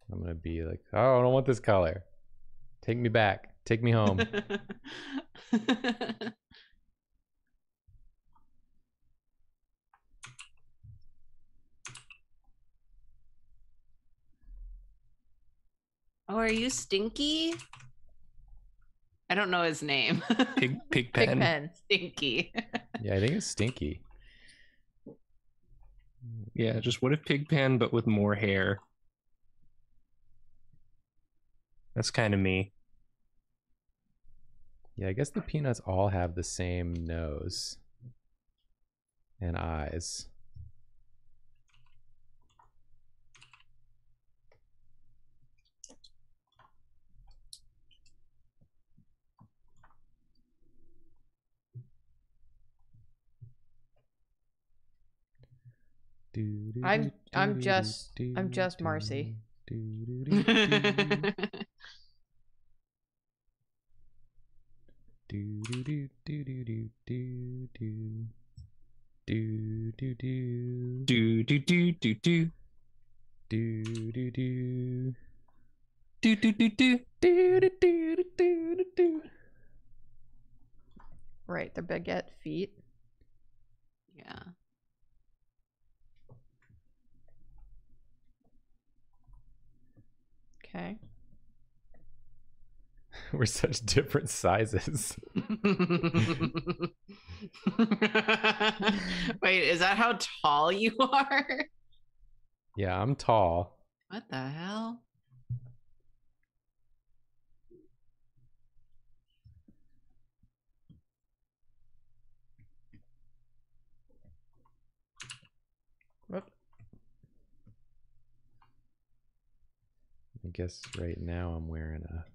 gonna be like, oh, I don't want this color. Take me back. Take me home. oh, are you Stinky? I don't know his name. Pig, pig Big pen. pen. Stinky. yeah, I think it's stinky. Yeah, just what if Pigpen but with more hair? That's kind of me. Yeah, I guess the peanuts all have the same nose and eyes. I'm- I'm just- I'm just Marcy. Do do do do do do do do do do do Do do do do do do do do do do do do. do do do do do do. Right, they're baguette feet. yeah. Okay. We're such different sizes. Wait, is that how tall you are? Yeah, I'm tall. What the hell? I guess right now I'm wearing a,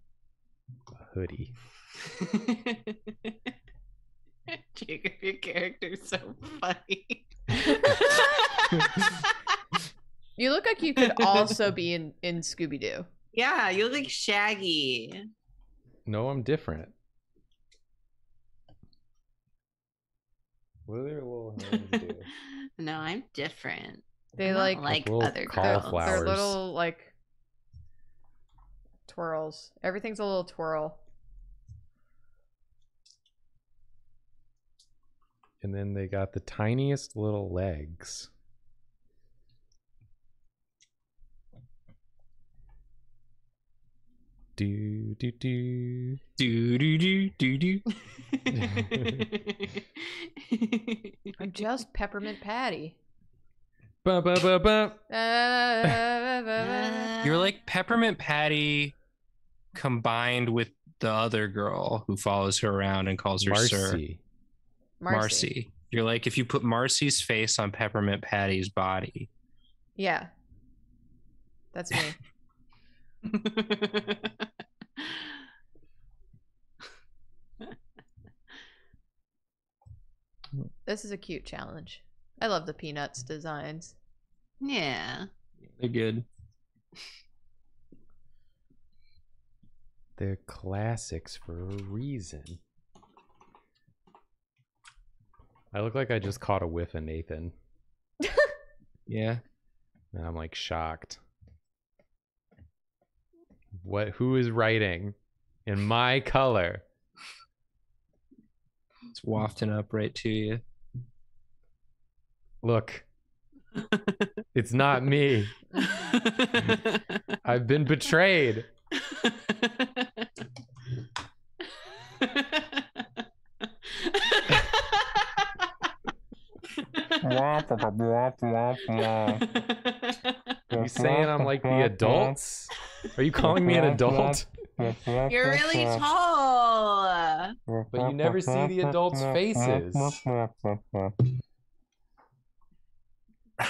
a hoodie. Jacob, your character's so funny. You look like you could also be in, in Scooby Doo. yeah, you look like Shaggy. No, I'm different. What do their little hands do? no, I'm different. They I'm like, like other their, girls. cauliflower. their Flowers. little like twirls. Everything's a little twirl. And then they got the tiniest little legs. Do do do. Do do do do do. I'm just Peppermint Patty. Ba ba ba ba. You're like Peppermint Patty combined with the other girl who follows her around and calls her Marcy. Sir. Marcy. Marcy. You're like if you put Marcy's face on Peppermint Patty's body. Yeah. That's me. this is a cute challenge. I love the peanuts designs. Yeah. They're good. They're classics for a reason. I look like I just caught a whiff of Nathan, Yeah. and I'm like shocked. What? Who is writing in my color? It's wafting up right to you. Look, it's not me. I've been betrayed. Are you saying I'm like the adults? Are you calling me an adult? You're really tall. But you never see the adults' faces.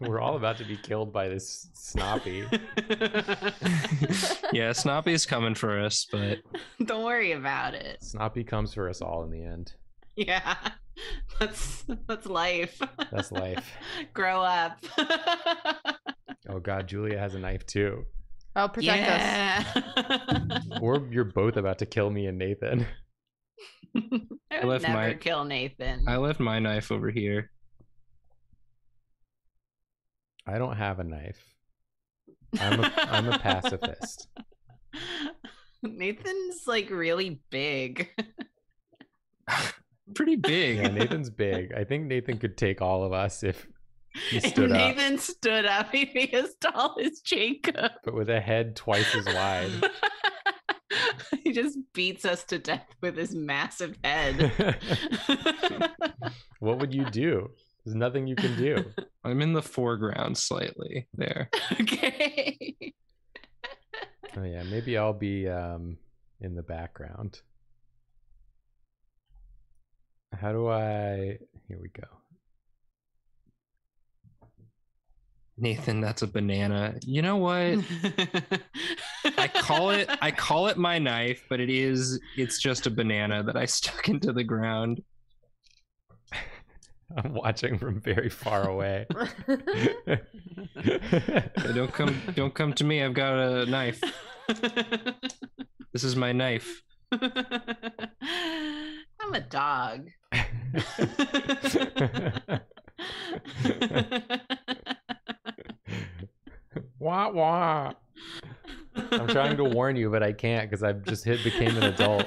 We're all about to be killed by this Snoppy. yeah, Snoppy's coming for us, but Don't worry about it. Snoppy comes for us all in the end. Yeah. That's that's life. That's life. Grow up. Oh god, Julia has a knife too. Oh, protect us. yeah. Or you're both about to kill me and Nathan. I I left never my- kill Nathan. I left my knife over here. I don't have a knife. I'm a, I'm a pacifist. Nathan's like really big. Pretty big. Yeah, Nathan's big. I think Nathan could take all of us if he stood if up, Nathan stood up, he'd be as tall as Jacob. but with a head twice as wide. he just beats us to death with his massive head. what would you do? There's nothing you can do. I'm in the foreground slightly there. okay. Oh yeah, maybe I'll be um in the background. How do I Here we go. Nathan, that's a banana. You know what? I call it I call it my knife, but it is it's just a banana that I stuck into the ground. I'm watching from very far away. Don't come don't come to me. I've got a knife. This is my knife. I'm a dog. wah wah. I'm trying to warn you, but I can't because I've just hit became an adult.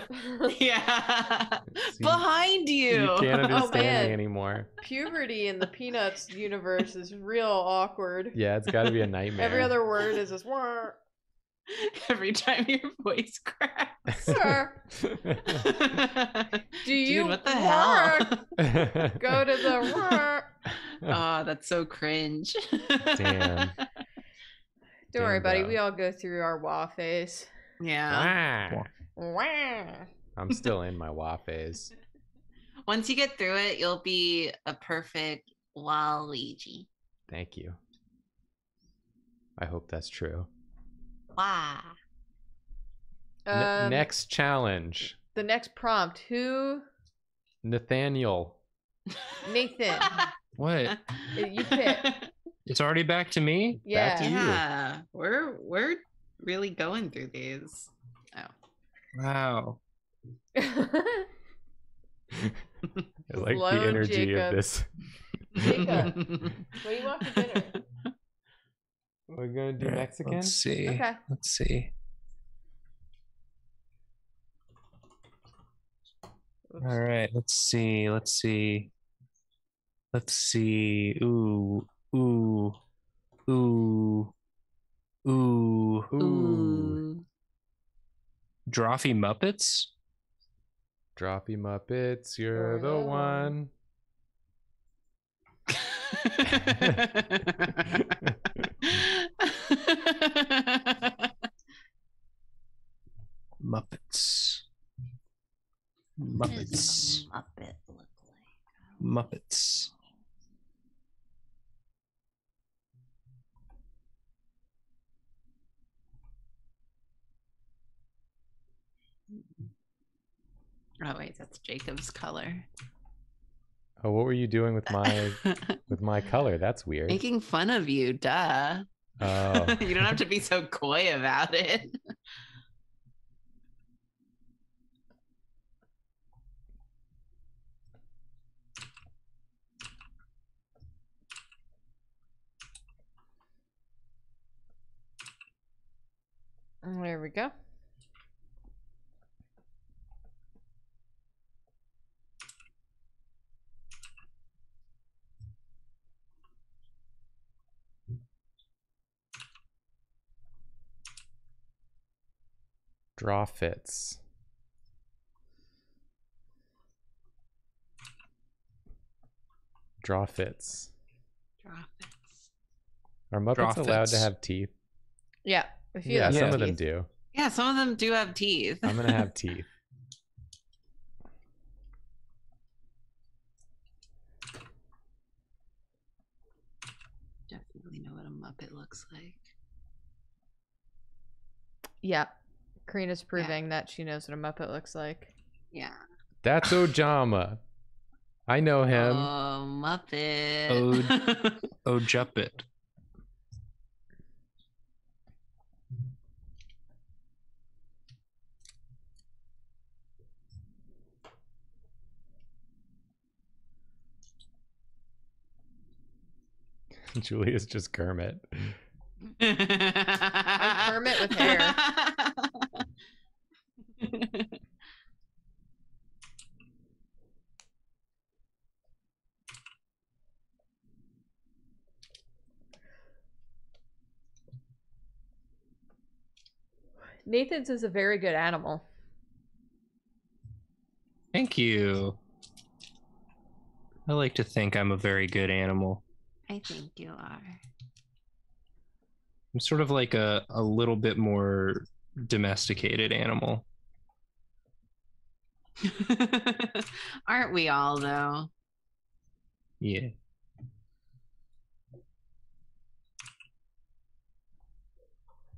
yeah. See, Behind you. You can't oh, understand man. me anymore. Puberty in the Peanuts universe is real awkward. Yeah, it's got to be a nightmare. Every other word is just "Wah." Every time your voice cracks. Sir, do you Dude, what the wah, hell? go to the wah? oh, that's so cringe. Damn. Don't worry, buddy. bro. We all go through our wah phase. Yeah. Wah. Wah. I'm still in my wah phase. Once you get through it, you'll be a perfect Waluigi. Thank you. I hope that's true. Wow. N- Um, next challenge the next prompt. Who? Nathaniel. Nathan. What? You pick. It's already back to me? Yeah. Back to you. yeah, we're we're really going through these. Oh. Wow. I like Slow the energy Jacob. of this. Jacob. what do you want for dinner? We're gonna do Alright, Mexican. Let's see. Okay. Let's see. Oops. All right, let's see. Let's see. Let's see. Ooh, ooh, ooh, ooh. Ooh. Drawfee Muppets? Drawfee Muppets, you're You're the the one. Muppets. Muppets. Muppet look like? Muppets. Oh wait, that's Jacob's color. Oh, what were you doing with my with my color? That's weird. Making fun of you, duh. Oh. you don't have to be so coy about it. There we go. Draw fits. Draw fits. Profits. Are Muppets Draw allowed to have teeth? Yeah. If you Yeah, have some Yeah. of them do. Yeah, some of them do have teeth. I'm gonna have teeth. Definitely know what a Muppet looks like. Yeah. Karina's proving that she knows what a Muppet looks like. Yeah. That's Ojama. I know him. Oh, Muppet. Oh, Juppet. Julia's just Kermit. I'm Kermit with hair. Nathan's is a very good animal. Thank you. I like to think I'm a very good animal. I think you are. I'm sort of like a, a little bit more domesticated animal. Aren't we all though? Yeah.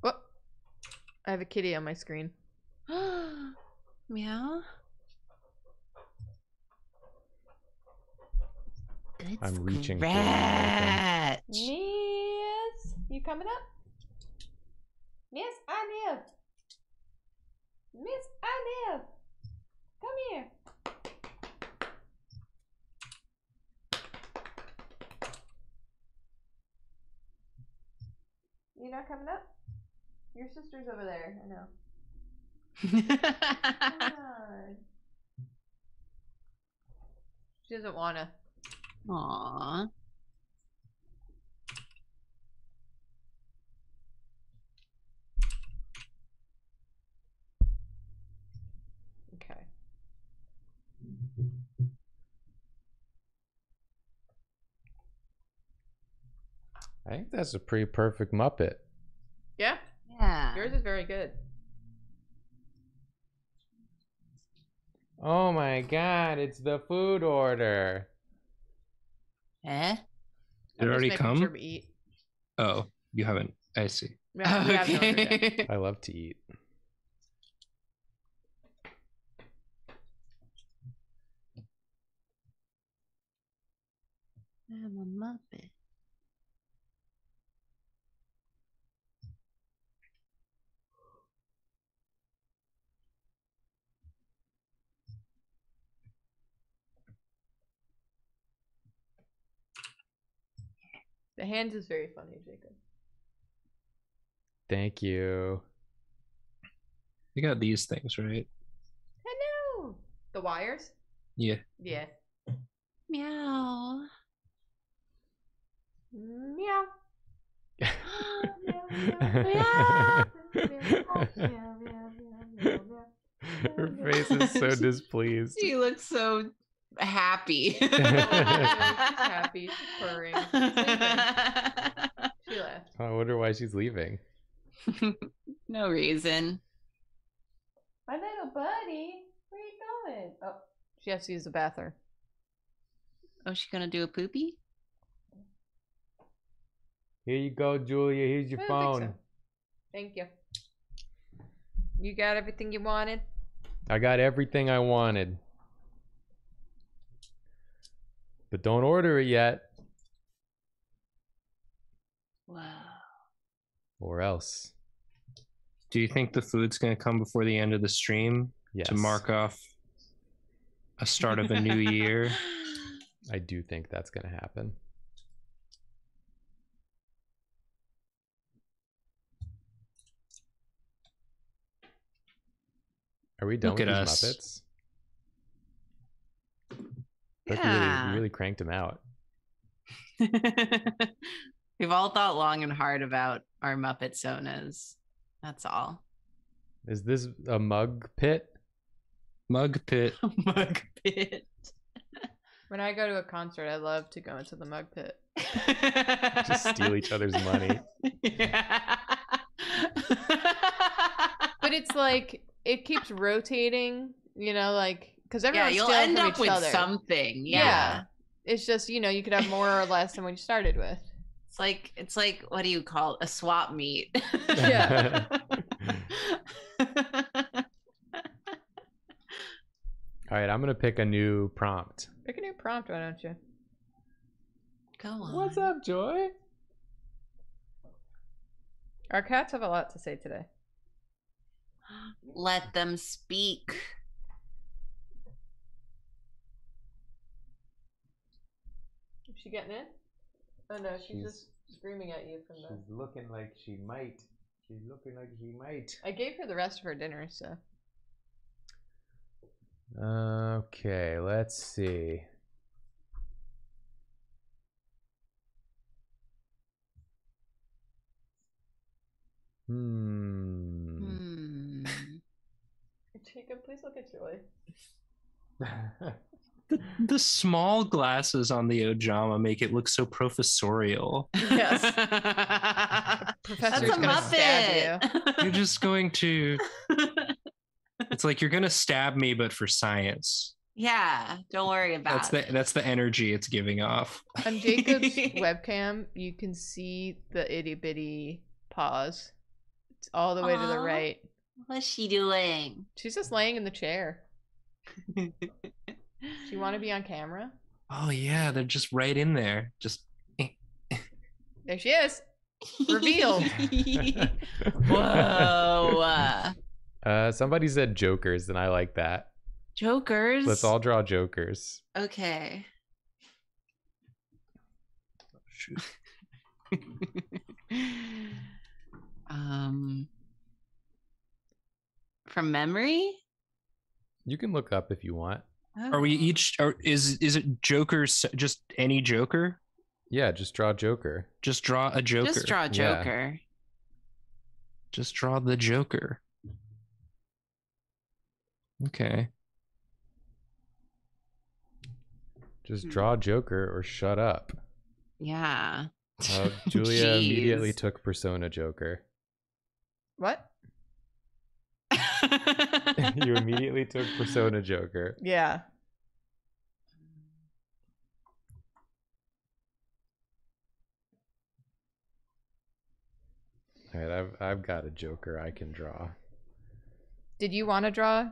Oh, I have a kitty on my screen. Meow. Good I'm reaching for it, Nathan. scratch. Yes, you coming up? Miss, I live. Miss, I live. Come here. You not coming up? Your sister's over there. I know. Come. She doesn't wanna. Aw. Okay. I think that's a pretty perfect Muppet. Yeah, Yeah. yours is very good. Oh my god, it's the food order. Eh? Did it already come? Sure we eat. Oh, you haven't. I see. Yeah, we haven't ordered yet. Okay. I love to eat. I'm a Muppet. The hands is very funny, Jacob. Thank you. You got these things, right? Hello. The wires? Yeah. Yeah. Meow. Meow. Her face is so displeased. She looks so happy. happy. She's purring. She left. I wonder why she's leaving. no reason. My little buddy, where you going? Oh, she has to use the bathroom. Oh, she gonna do a poopy? Here you go, Julia. Here's your I don't think phone. so. Thank you. You got everything you wanted? I got everything I wanted. But don't order it yet, Wow. or else. Do you think the food's gonna come before the end of the stream Yes. to mark off a start of a new year? I do think that's going to happen. Are we done Look with at these us. Muppets? Like Yeah. really, really cranked them out. We've all thought long and hard about our Muppet Sonas. That's all. Is this a mug pit? Mug pit. Mug pit. When I go to a concert, I love to go into the mug pit. Just steal each other's money. Yeah. But it's like it keeps rotating, you know, like because everyone's yeah, everyone's you'll end from up each with other. something. Yeah. Yeah. It's just you know you could have more or less than what you started with. It's like it's like what do you call it? a swap meet? Yeah. All right, I'm gonna pick a new prompt. Pick a new prompt, why don't you? Go on. What's up, Joy? Our cats have a lot to say today. Let them speak. Is she getting in? Oh no, she's, She's- just screaming at you from the. looking like she might. She's looking like she might. I gave her the rest of her dinner, so Okay, let's see. Hmm. Please look at Joy. The, the small glasses on the Ojama make it look so professorial. Yes. That's Professor's a gonna stab Muppet. You're just going to. It's like you're gonna stab me, but for science. yeah, don't worry about That's the it. that's the energy it's giving off. On Jacob's webcam, you can see the itty bitty paws. It's all the way to the Aw. Right. What's she doing? She's just laying in the chair. Do you want to be on camera? Oh yeah, they're just right in there. Just There she is. Revealed. Whoa. uh, somebody said jokers, and I like that. Jokers. Let's all draw jokers. Okay. shoot. um from memory? You can look up if you want. Are we Oh. each? Are, is is it Joker's? Just any Joker? Yeah, just draw Joker. Just draw a Joker. Just draw Yeah. Joker. Just draw the Joker. Okay. Just Hmm. draw Joker or shut up. Yeah. Uh, Julia immediately took Persona Joker. What? you immediately took Persona Joker. Yeah. All right, I've I've got a Joker I can draw. Did you want to draw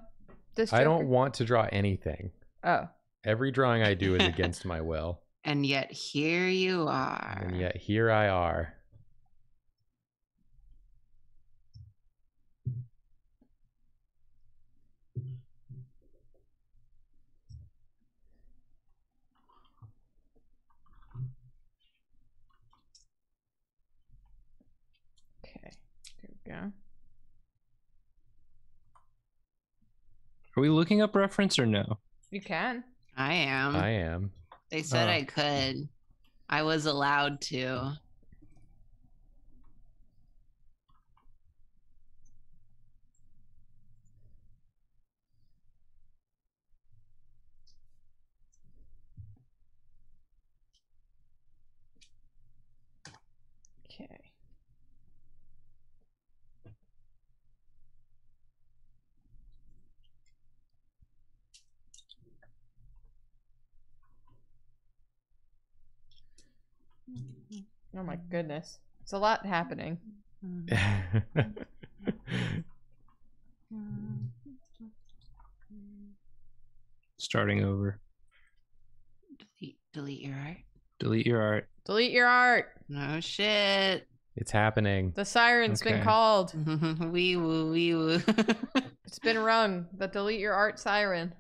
this? I don't want to draw anything. Oh, Every drawing I do is against my will, and yet here you are. and yet here I are. okay. There we go. Are we looking up reference or no? You can. I am. I am. They said Oh. I could. I was allowed to. Okay. Oh my goodness. It's a lot happening. Starting over. delete, delete your art. Delete your art. Delete your art. No shit. It's happening. The siren's been called. wee woo, wee woo. It's been rung. The delete your art siren.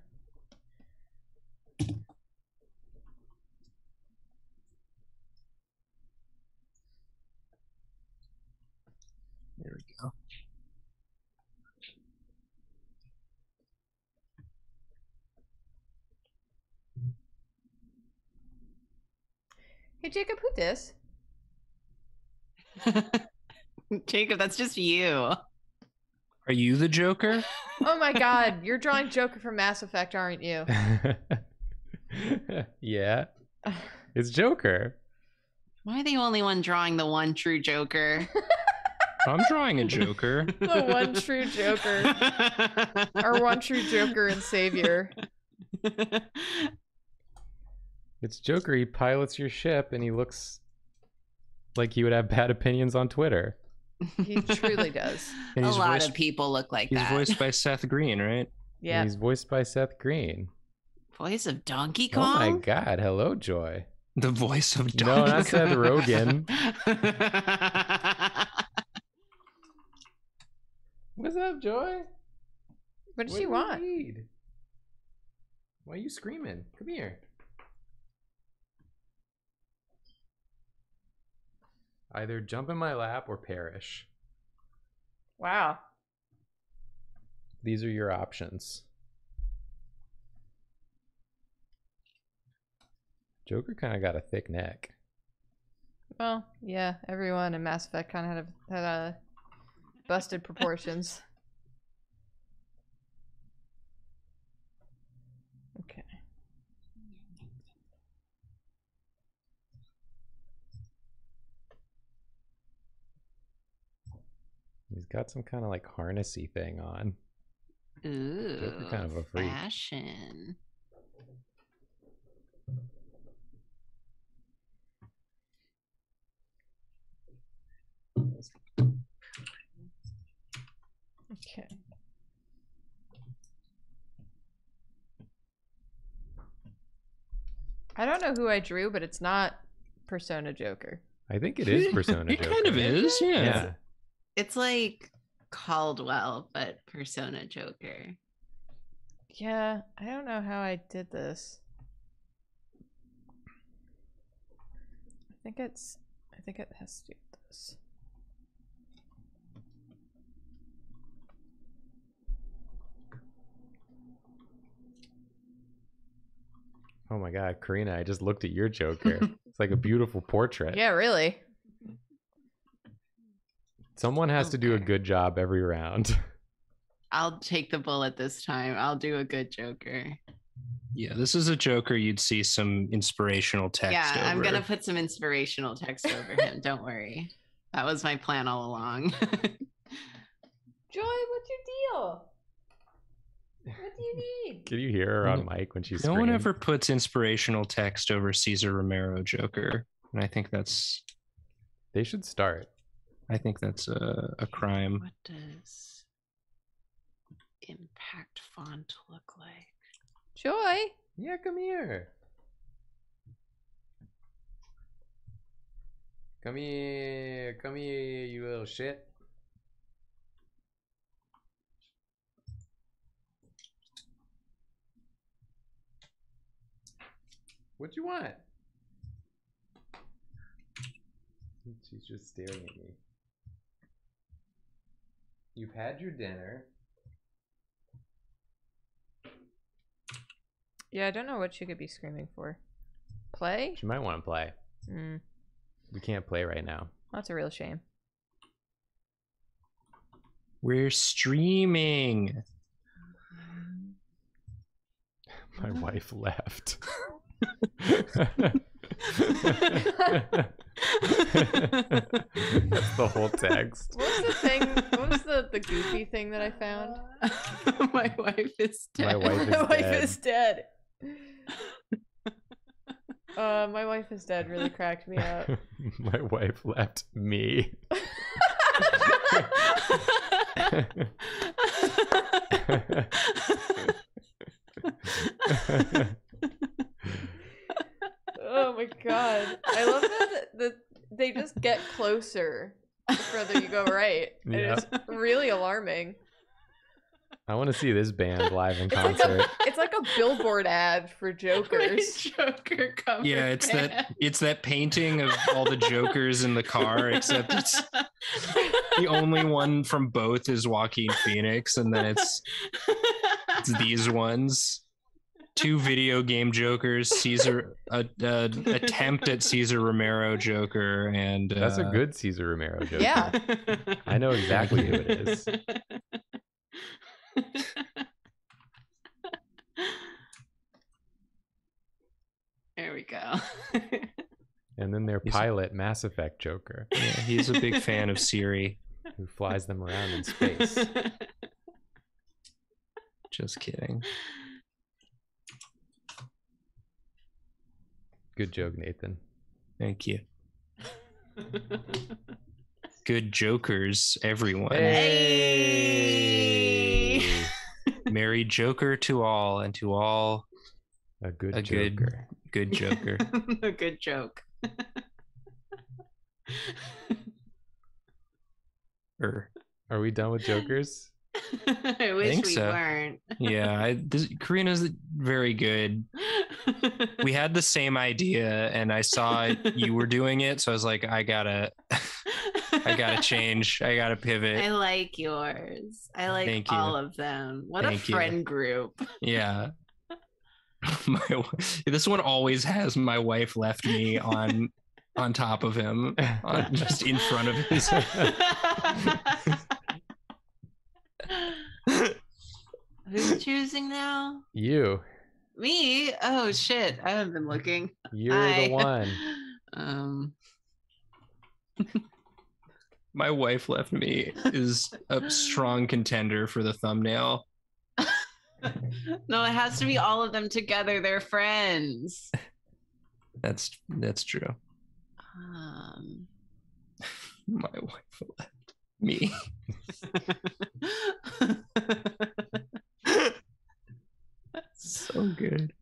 Hey Jacob, who this? Jacob, that's just you. Are you the Joker? Oh my god, you're drawing Joker from Mass Effect, aren't you? yeah. It's Joker. Am I the only one drawing the one true Joker? I'm drawing a Joker. the one true Joker. Our one true Joker and Savior. It's Joker. He pilots your ship and he looks like he would have bad opinions on Twitter. He truly does. And a he's lot voiced- of people look like He's that. voiced by Seth Green, right? And Yeah. he's voiced by Seth Green. Voice of Donkey Kong. Oh my god. Hello, Joy. The voice of Donkey. No, Donkey not Seth Rogen. What's up, Joy? What does What she do want? need? Why are you screaming? Come here. Either jump in my lap or perish. Wow. These are your options. Joker kind of got a thick neck. Well, yeah, everyone in Mass Effect kind of had a, had a busted proportions. Okay. He's got some kind of like harnessy thing on. Ooh, kind of a freak. fashion. Okay. I don't know who I drew, but it's not Persona Joker. I think it is Persona It kind of is, yeah. Yeah. It's like Caldwell, but Persona Joker. Yeah, I don't know how I did this. I think it's I think it has to do with this. Oh my god, Karina, I just looked at your Joker. it's like a beautiful portrait. Yeah, really. Someone has to do a good job every round. I'll take the bullet this time. I'll do a good Joker. Yeah, this is a Joker you'd see some inspirational text yeah, I'm gonna put some inspirational text over him. Don't worry. That was my plan all along. Joy, what's your deal? What do you need? Can you hear her on No- mic when she's No one ever puts inspirational text over Cesar Romero Joker, and I think that's They should start. I think that's a, a crime. what does impact font look like? Joy. Yeah, come here. Come here. Come here, you little shit. What do you want? She's just staring at me. You've had your dinner. Yeah, I don't know what she could be screaming for. Play? She might want to play. Mm, We can't play right now. that's a real shame. We're streaming. My wife left. That's the whole text. What was the thing? What was the, the goofy thing that I found? my wife is My dead. wife is my wife dead. is dead. Uh, my wife is dead really cracked me up. My wife left me. Oh my god. I love that the, they just get closer the further you go right. And Yeah. It's really alarming. I want to see this band live in It's like, concert. a, it's like a billboard ad for jokers. Joker cover. Yeah, it's that it's that painting of all the jokers in the car, except it's the only one from both is Joaquin Phoenix, and then it's it's these ones. Two video game jokers, Cesar, a, a attempt at Cesar Romero Joker, and That's a uh, good Cesar Romero Joker. Yeah. I know exactly who it is. There we go. And then their He's- pilot, Mass Effect Joker, Yeah, he's a big fan of Siri. who flies them around in space. Just kidding. Good joke, Nathan. Thank you. Good jokers, everyone. Hey! Merry Joker to all, and to all, A good A good- joker. good Joker. a good joke. Er, Are we done with jokers? I wish think we so. weren't. yeah, I, this, Karina's very good. We had the same idea, and I saw you were doing it, so I was like, I gotta, I gotta change. I gotta pivot. I like yours. I like Thank you. all of them. What Thank a you. friend group. Yeah. My, this one always has my wife left me on on top of him, on, just in front of his. Who's choosing now? you. Me? Oh shit! I haven't been looking. You're I- the one. Um. My wife left me is a strong contender for the thumbnail. no, it has to be all of them together. They're friends. That's that's true. Um. My wife left me. so good.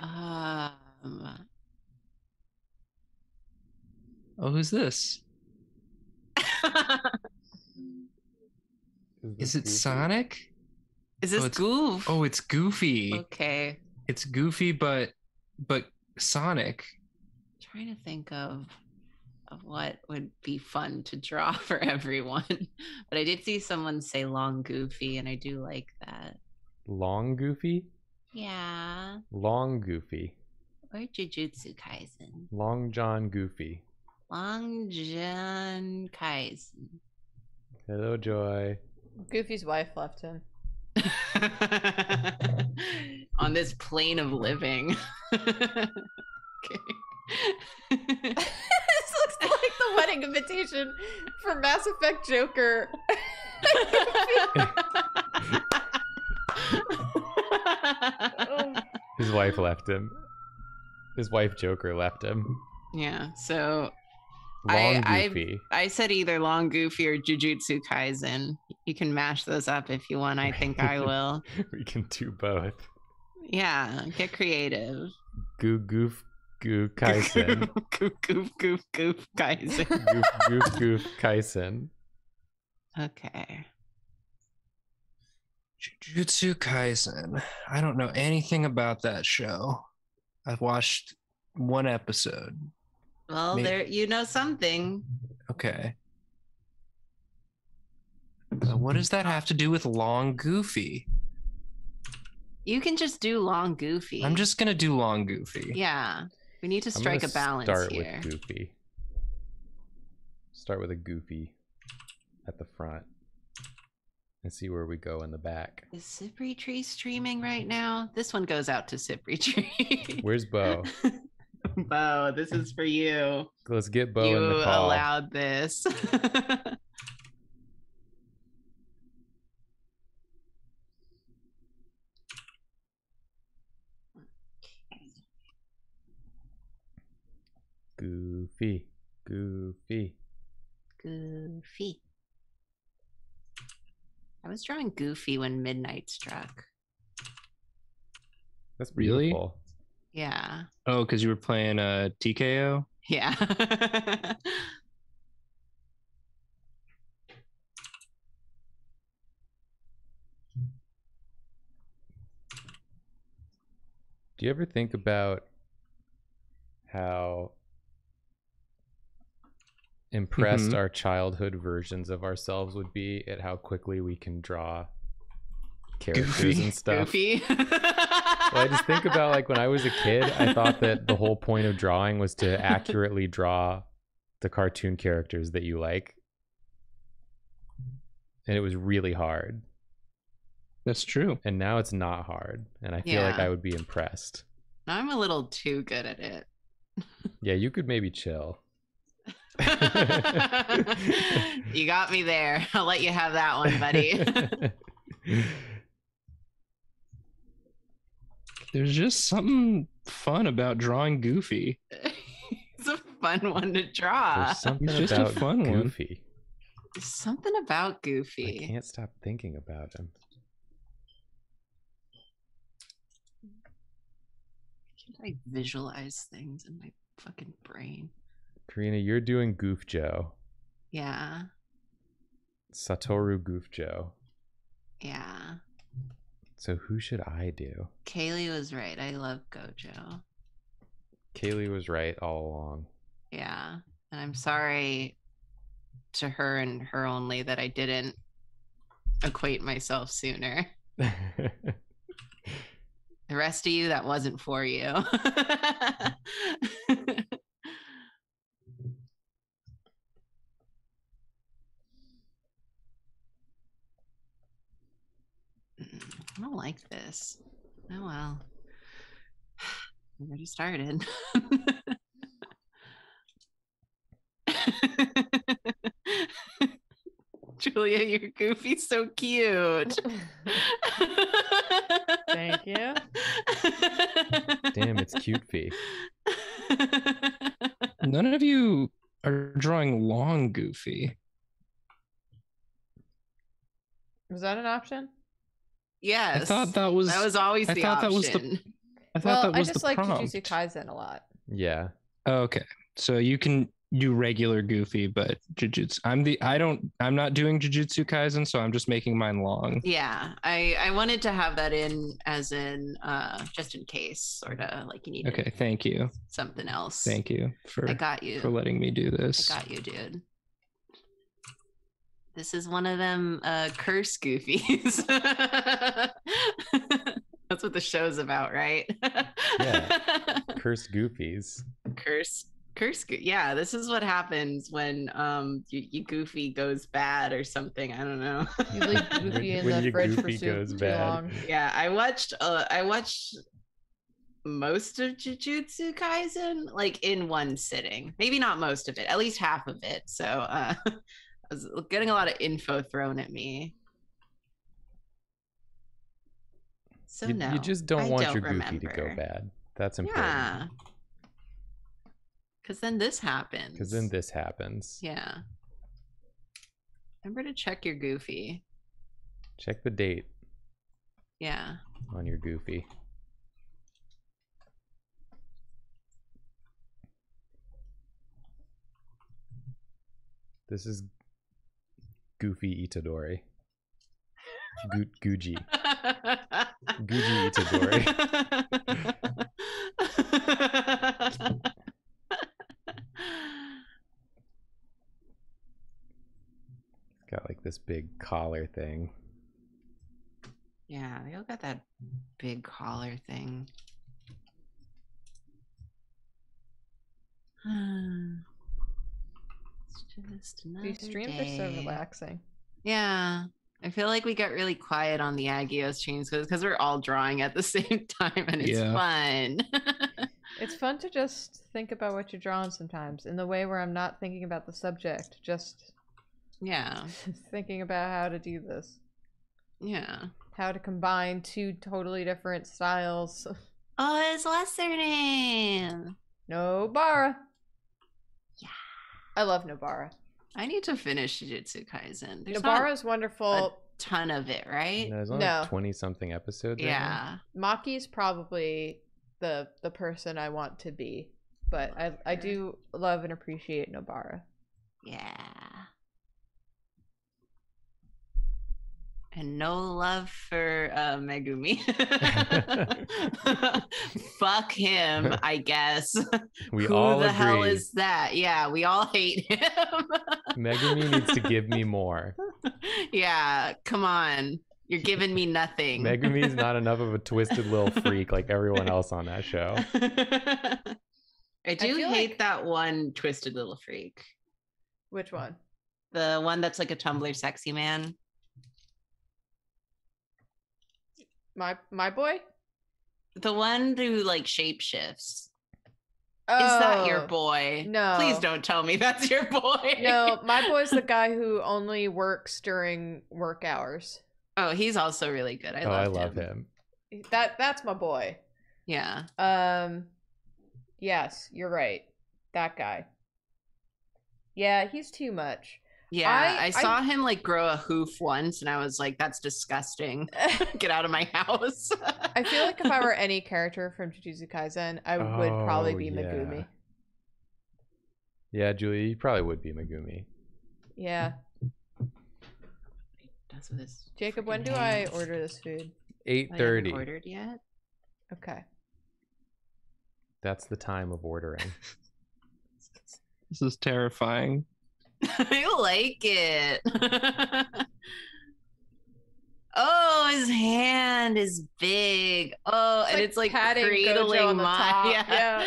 um. Oh, who's this? Is it Sonic? Is this Oh, Goof? Oh, it's Goofy. okay. It's Goofy, but but Sonic. trying to think of of what would be fun to draw for everyone. But I did see someone say long goofy and I do like that. Long Goofy? Yeah. Long Goofy. Or Jujutsu Kaisen. Long John Goofy. Long John Kaisen. Hello, Joy. Goofy's wife left him. On this plane of living. okay. This looks like the wedding invitation for Mass Effect Joker. His wife left him. His wife Joker left him. yeah, so Long I- I- Goofy. I said either Long Goofy or Jujutsu Kaisen. You can mash those up if you want. I think I will. we can do both. Yeah, get creative. Goo Goof Goo Kaisen. goof, goof, goof, goof, Kaisen. goof Goof Goof Kaisen. Okay. Jujutsu Kaisen. I don't know anything about that show. I've watched one episode. Well, Me- there you know something. Okay. Uh, what does that have to do with Long Goofy? You can just do Long Goofy. I'm just gonna do Long Goofy. Yeah. We need to strike a balance Start here. with Goofy. Start with a Goofy at the front. And see where we go in the back. Is Sipri Tree streaming right now? This one goes out to Sipri Tree. Where's Bo? Bo, this is for you. Let's get Bo you in the call. allowed this. Goofy. Goofy. Goofy. I was drawing Goofy when midnight struck. That's Really? beautiful. Yeah. Oh, because you were playing uh, TKO. Yeah. Do you ever think about how impressed Mhm. our childhood versions of ourselves would be at how quickly we can draw characters Goofy. and stuff? Goofy. Well, I just think about like when I was a kid, I thought that the whole point of drawing was to accurately draw the cartoon characters that you like. And it was really hard. That's true. And now it's not hard. And I feel like I would be impressed. I'm a little too good at it. Yeah, you could maybe chill. you got me there. I'll let you have that one, buddy. There's just something fun about drawing Goofy. it's a fun one to draw. There's something He's just a about fun one. Goofy. Something about Goofy. I can't stop thinking about him. Can't I visualize things in my fucking brain? Karina, you're doing Goof Joe. Yeah. Satoru Goof Joe. Yeah. So who should I do? Kaylee was right. I love Gojo. Kaylee was right all along. Yeah. And I'm sorry to her and her only that I didn't equate myself sooner. The rest of you, that wasn't for you. Mm, I don't like this. Oh well. We already started. Julia, your goofy's so cute. Thank you. Damn, it's cute fee. None of you are drawing long Goofy. Was that an option? Yes. I thought that was. that was always the I the thought that was the- I thought Well, that I was just the like prompt. Jujutsu Kaisen a lot. Yeah. Oh, okay, so you can do regular Goofy, but Jujutsu. I'm the. I don't. I'm not doing Jujutsu Kaisen, so I'm just making mine long. Yeah, I I wanted to have that in as in uh just in case, sort of like you need Okay, thank you, something else. thank you for I got you. for letting me do this. I got you, dude. This is one of them uh curse goofies. That's what the show's about, right? Yeah. Cursed Goofies. curse curse goo- yeah this is what happens when um you, you goofy goes bad or something i don't know You leave Goofy in When the fridge for Goofy too, goes too bad. long. yeah i watched uh i watched most of jujutsu kaisen like in one sitting maybe not most of it at least half of it so uh i was getting a lot of info thrown at me so you, no you just don't I want don't your Goofy to go bad. That's important. yeah because then this happens Because then this happens. Yeah. Remember to check your goofy. Check the date Yeah. on your Goofy. This is Goofy Itadori. Gu- Guji. Guji Itadori. Got like this big collar thing. yeah, they all got that big collar thing. It's just another These streams are so relaxing. Yeah. I feel like we got really quiet on the Aggie.io streams because we're all drawing at the same time and it's Yeah. fun. It's fun to just think about what you're drawing sometimes in the way where I'm not thinking about the subject, just yeah. thinking about how to do this, Yeah. how to combine two totally different styles. Oh, it's what's their name? Nobara. Yeah. I love Nobara. I need to finish Jujutsu Kaisen. There's Nobara not is wonderful. ton of it, right? No, there's only No. twenty something episodes. right. Yeah. Maki's probably the the person I want to be, but I I do love and appreciate Nobara. Yeah. And no love for uh, Megumi. Fuck him, I guess. We all agree. Who all the agree. hell is that? Yeah, we all hate him. Megumi needs to give me more. yeah, come on. You're giving me nothing. Megumi's not enough of a twisted little freak like everyone else on that show. I do feel hate like- that one twisted little freak. Which one? The one that's like a Tumblr sexy man. My my boy? The one who like shapeshifts. Is that your Oh, boy? no. Please don't tell me that's your boy. No, my boy's the guy who only works during work hours. Oh, he's also really good. I oh, love I love him. That that's my boy. Yeah. Um yes, you're right. That guy. Yeah, he's too much. Yeah. I- I, I- saw him like grow a hoof once and I was like, that's disgusting. Get out of my house. I feel like if I were any character from Jujutsu Kaisen, I would probably Oh, be Megumi. Yeah, Julie, you probably would be Megumi. Yeah. That's what this Jacob, when do I order this food? Eight thirty. ordered yet. Okay. That's the time of ordering. This is terrifying. I like it. oh, his hand is big. Oh, It's and like it's like patting cradling my top, yeah.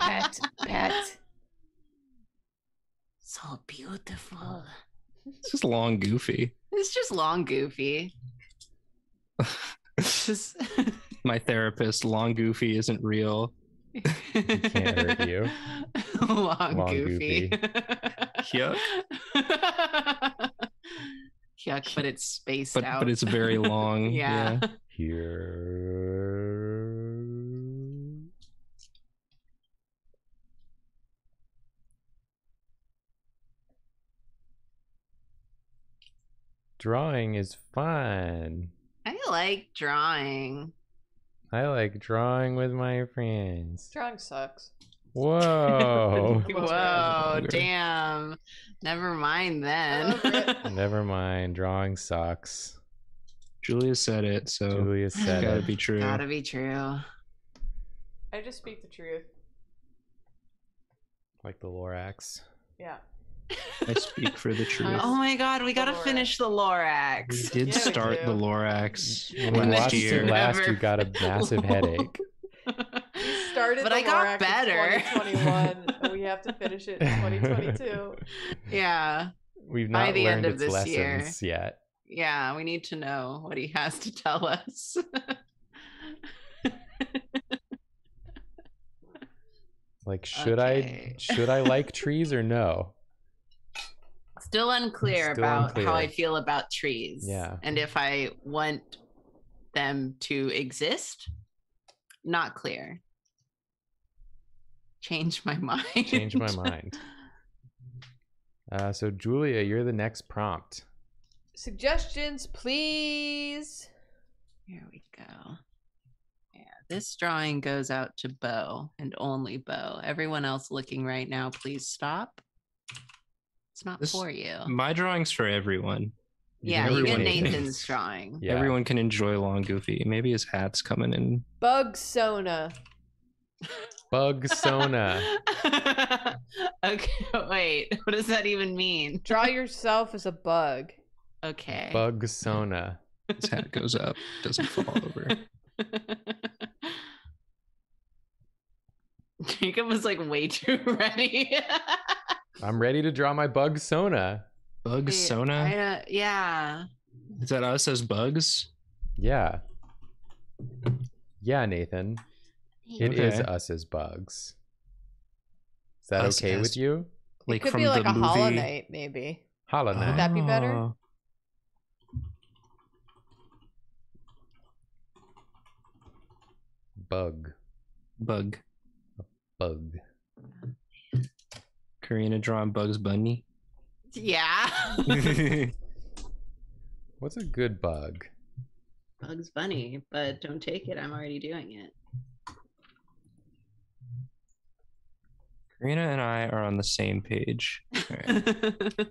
Pet, pet. so beautiful. It's just long, goofy. It's just long, goofy. Just My therapist, long, goofy isn't real. Can't hurt you. long, Long, goofy. Yuck. Yuck, but it's spaced But out. but it's very long. yeah. Here. Drawing is fun. I like drawing. I like drawing with my friends. Drawing sucks. Whoa. Whoa, damn. Never mind then. Never mind. Drawing sucks. Julia said it, so Julia it's said gotta it. be true. Gotta be true. I just speak the truth. Like the Lorax. Yeah. I speak for the oh truth. Oh my god, we gotta Lorax. finish the Lorax. we did Yeah, start do. the Lorax When we last year. it last, you Never got a massive headache. We started but the I got Lorax in better. 2021, we have to finish it in 2022. yeah, We've not By not the end learned of its this year. lessons yet. yeah, we need to know what he has to tell us. Like, should Okay. I should I like trees or no? Still unclear Still about how I feel about trees. Yeah. And if I want them to exist, not clear. Change my mind. Change my mind. Uh, so Julia, you're the next prompt. Suggestions, please. Here we go. Yeah, this drawing goes out to Bo and only Bo. Everyone else looking right now, please stop. It's not This- for you. My drawing's for everyone. Yeah, can you do get. Nathan's drawing. Yeah. Everyone can enjoy Long Goofy. Maybe his hat's coming in. Bug Sona. Bug Sona. okay, wait. What does that even mean? Draw yourself as a bug. Okay. Bug Sona. His hat goes up, doesn't fall over. Jacob was like way too ready. I'm ready to draw my Bug Sona. Bug Sona? I, uh, yeah. Is that us as bugs? Yeah. Yeah, Nathan. It is Okay. us as bugs. Is that Us okay as- with you? It could be like a Hollow Knight, maybe. Hollow Knight. Would that be better? Oh, Bug. Bug. Bug. Karina drawing Bugs Bunny. Yeah. What's a good bug? Bugs Bunny, but don't take it. I'm already doing it. Karina and I are on the same page. All right.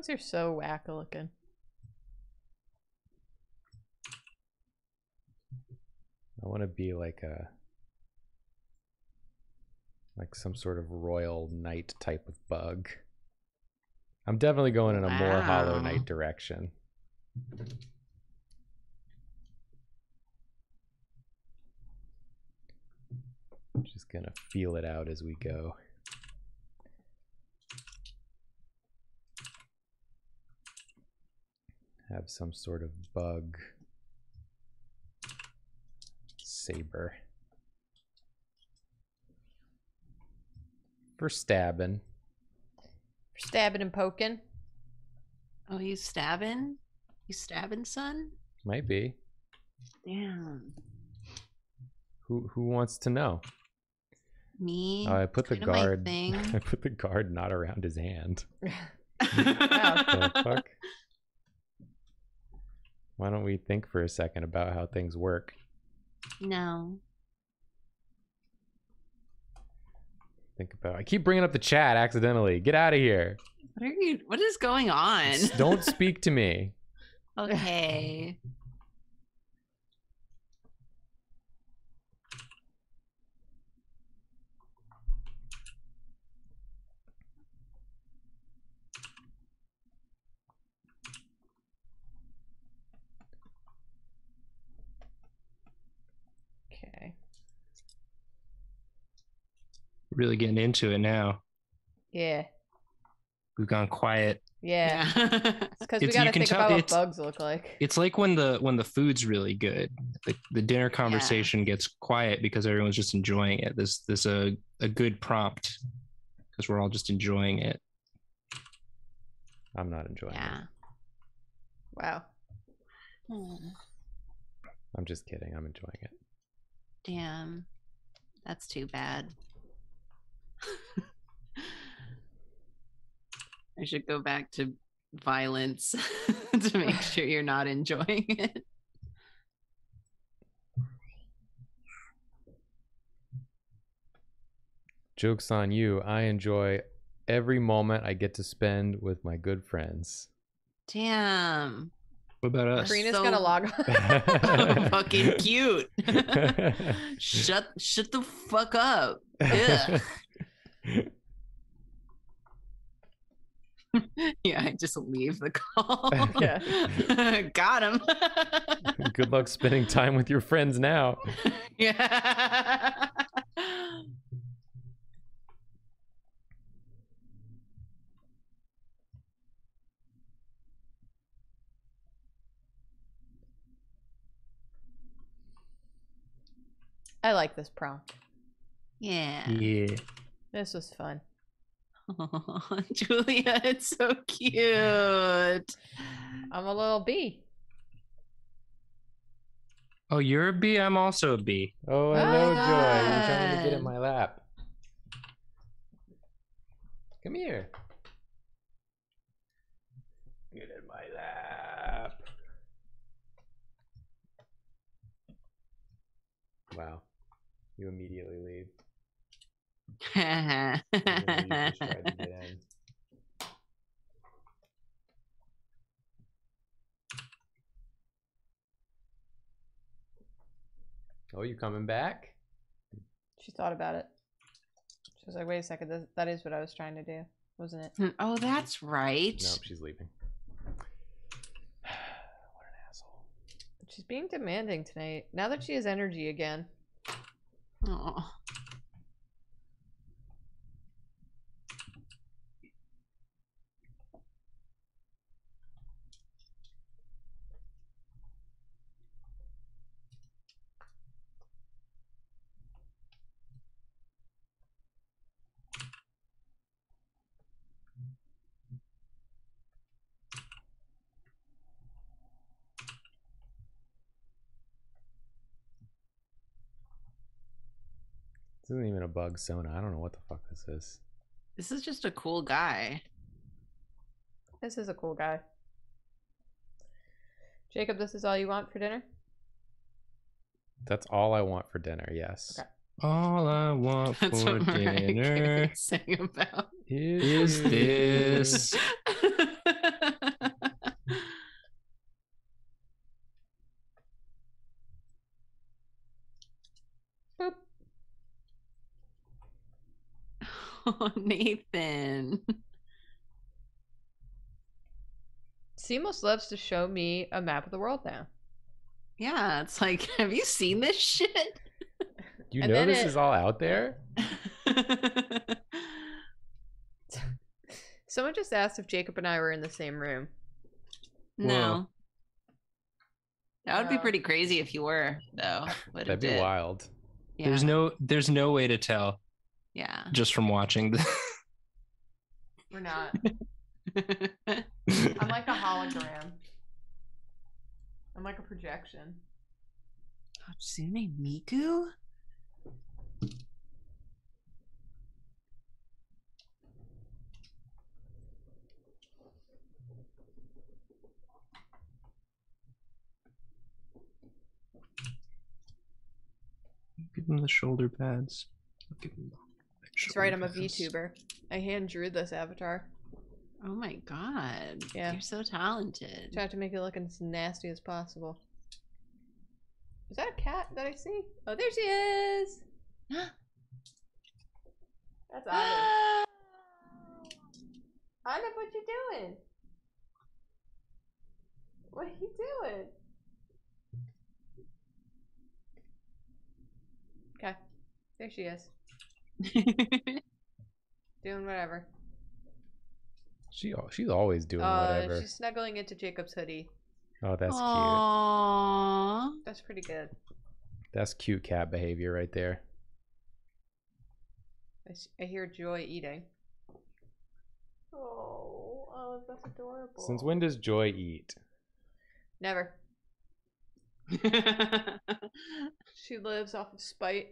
Bugs are so whack looking. I want to be like a like some sort of royal knight type of bug. I'm definitely going in a more hollow knight direction. Just gonna feel it out as we go. Have some sort of bug saber. For stabbing. For stabbing and poking. oh, you stabbing? You stabbing, son? Might be. Damn. Who who wants to know? Me. Oh, I put the guard. thing. I put the guard not around his hand. Wow. The fuck? Why don't we think for a second about how things work? No. Think about. I keep bringing up the chat accidentally. Get out of here. What are you? What is going on? Don't speak to me. okay. Okay. Really getting into it now. Yeah. We've gone quiet. Yeah. Because we It's- you gotta can think tell about what bugs look like. It's like when the when the food's really good, the, the dinner conversation gets quiet because everyone's just enjoying it. This this a a good prompt because we're all just enjoying it. I'm not enjoying yeah. it. Wow. Hmm, I'm just kidding. I'm enjoying it. Damn. That's too bad. I should go back to violence to make sure you're not enjoying it. Joke's on you. I enjoy every moment I get to spend with my good friends. Damn. What about us? Karina's so- gonna log on. Fucking cute. shut shut the fuck up. Ugh. yeah, I just leave the call. Yeah. Got him. good luck spending time with your friends now. yeah. I like this prompt. Yeah. Yeah. This was fun. Aw, Julia, it's so cute. I'm a little bee. Oh, you're a bee. I'm also a bee. Oh, hello, Joy. You're trying to get in my lap. Come here. Get in my lap. Wow. You immediately leave. Even though you just to get in. Oh, you coming back? She thought about it. She was like, wait a second, that, that is what I was trying to do, wasn't it? Hmm, oh, that's right. No, she's leaving. what an asshole. She's being demanding tonight. Now that she has energy again. Aw. Bug Sona. I don't know what the fuck this is. This is just a cool guy. This is a cool guy. Jacob, this is all you want for dinner? That's all I want for dinner. Yes. Okay. All I want That's for what Mariah dinner Carey sang about. is this. oh, Nathan. Seamless loves to show me a map of the world now. Yeah, it's like, have you seen this shit? Do you And know this it- is all out there. Someone just asked if Jacob and I were in the same room. no. That would be pretty crazy if you were, though. That'd be did. wild. Yeah. There's no there's no way to tell Yeah. just from watching the We're not. I'm like a hologram. I'm like a projection. Hatsune Miku? Give them the shoulder pads. Give them the That's right, I'm a shoulder. VTuber. I hand drew this avatar. Oh my god. Yeah. You're so talented. Tried to make it look as nasty as possible. Is that a cat that I see? Oh, there she is! That's Olive. Olive, what you doing? What are you doing? Okay, there she is. Doing whatever. She she's always doing Uh, whatever. she's snuggling into Jacob's hoodie. Oh, that's cute. Aww. That's pretty good. That's cute cat behavior right there. I, I hear Joy eating. Oh, Olive, that's adorable. Since when does Joy eat? Never. She lives off of spite.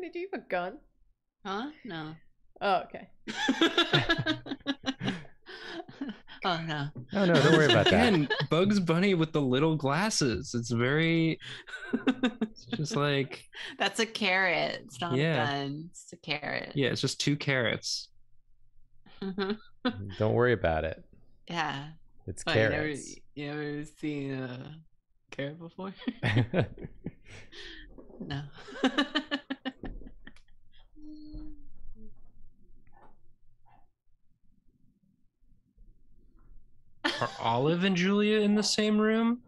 Karina, do you have a gun? huh? No. Oh, okay. oh no. Oh no, don't worry about that. Again, Bugs Bunny with the little glasses. It's very it's just like That's a carrot. It's not Yeah. a gun. It's a carrot. yeah, it's just two carrots. Mm-hmm. Don't worry about it. yeah. It's Oh, you never, carrots. you ever seen a carrot before? no. Are Olive and Julia in the same room?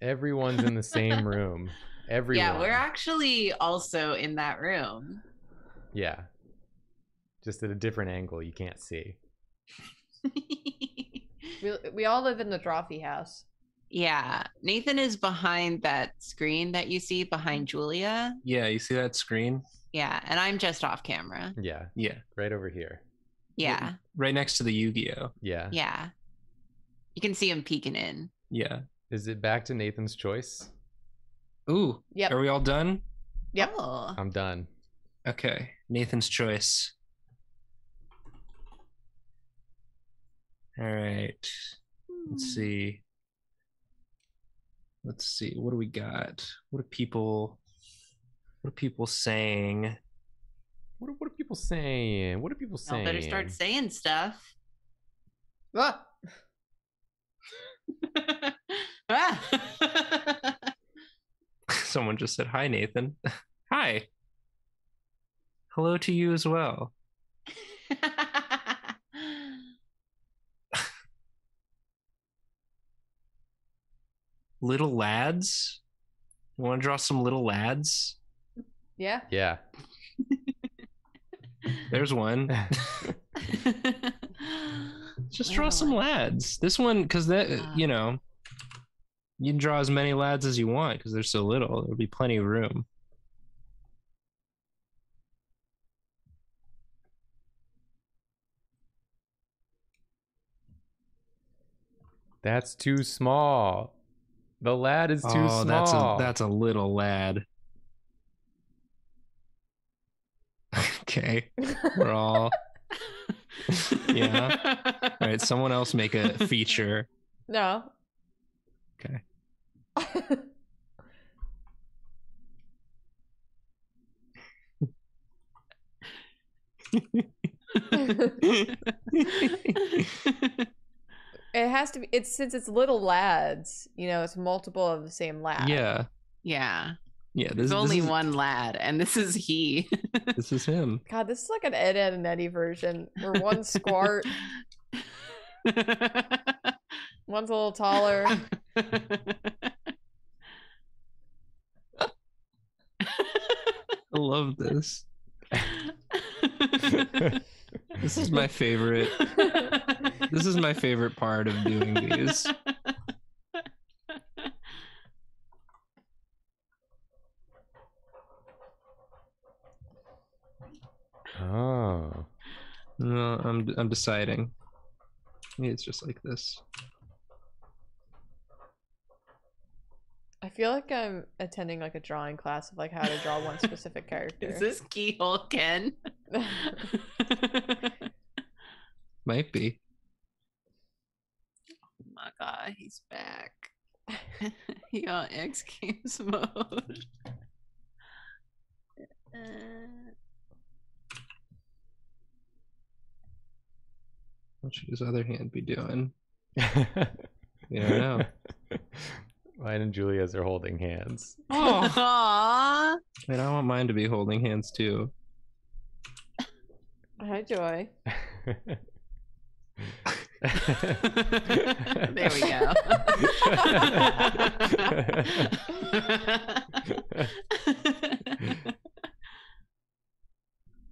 Everyone's in the same room. Everyone. yeah, we're actually also in that room. Yeah. Just at a different angle you can't see. We, we all live in the Drawfee house. yeah, Nathan is behind that screen that you see behind Julia. Yeah, you see that screen? Yeah, and I'm just off camera. Yeah. Yeah. Right over here. Yeah, Right next to the Yu-Gi-Oh. Yeah. yeah. You can see him peeking in. Yeah. Is it back to Nathan's choice? Ooh. Yep. Are we all done? Yep. Oh. I'm done. Okay. Nathan's choice. All right. Let's hmm. see. Let's see. What do we got? What are people what are people saying? What are, what are people saying? What are people Y'all saying? better start saying stuff. Ah! Ah. Someone just said hi Nathan. hi. Hello to you as well. Little lads? You want to draw some little lads? Yeah. Yeah. There's one. Just draw some lads. This one, because that ah. you know, you can draw as many lads as you want because they're so little. There'll be plenty of room. That's too small. The lad is too oh, small. That's a, that's a little lad. okay, we're all Yeah. all right. Someone else make a feature. no. Okay. it has to be. It's since it's little lads. You know, it's multiple of the same lad. yeah, yeah. Yeah. This, There's this only is, one lad, and this is he. This is him. God, this is like an Ed, Edd and Eddy version, where one squart, one's a little taller. I love this. This is my favorite. This is my favorite part of doing these. oh. No, I'm I'm deciding. Maybe it's just like this. I feel like I'm attending like a drawing class of like how to draw one specific character. is this keyhole Ken? Might be. Oh my god, he's back. he on X Games mode. Uh, What should his other hand be doing? Yeah, I know. Mine and Julia's are holding hands. Oh, Aw. wait, I want mine to be holding hands too. Hi, Joy. there we go.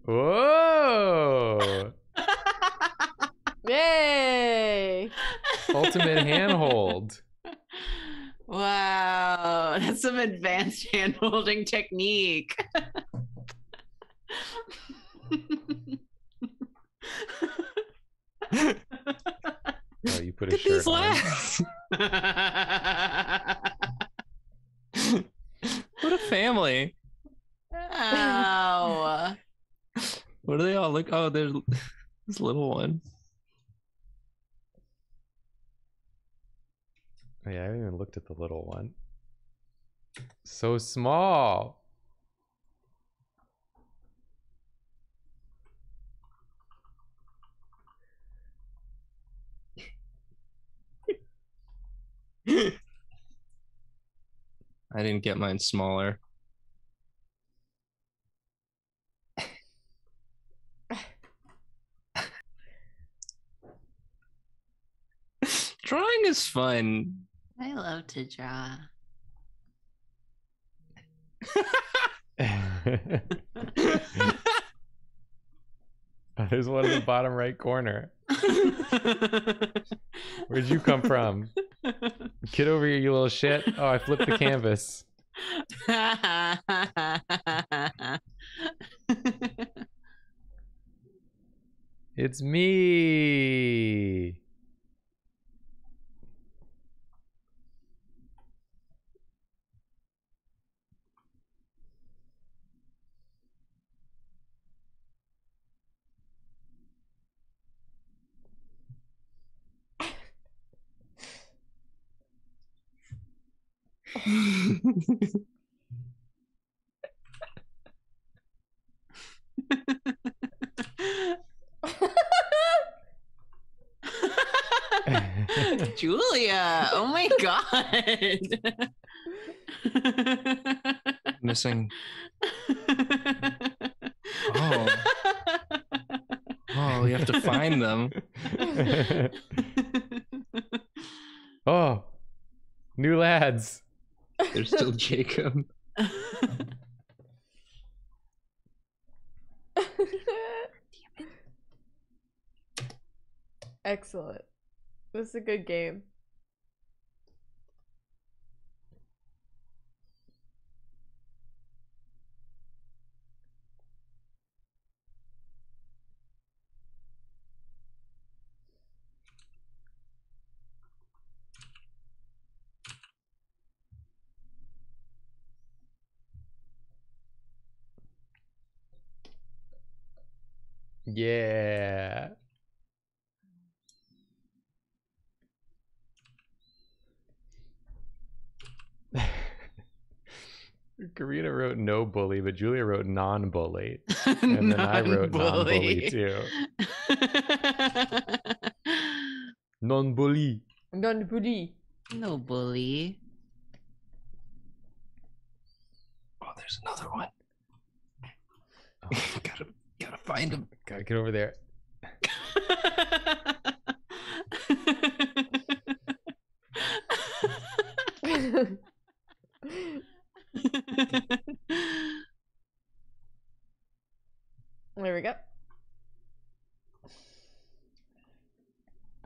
Whoa! Yay! Ultimate handhold. Wow, that's some advanced hand holding technique. Oh, you put a Look shirt these on. what a family. Ow. What do they all look? Oh, there's this little one. Yeah, I haven't even looked at the little one. So small. I didn't get mine smaller. Drawing is fun. I love to draw. There's one in the bottom right corner. Where'd you come from? Get over here, you little shit. Oh, I flipped the canvas. It's me. Julia, oh my god. Missing. Oh. Oh, we have to find them. oh, new lads. There's still Jacob. Excellent. This is a good game. Yeah. Karina wrote no bully, but Julia wrote non bully. And then I wrote non bully too. Non bully. Non bully. no bully. Oh, there's another one. gotta gotta find him. Gotta get over there. there we go.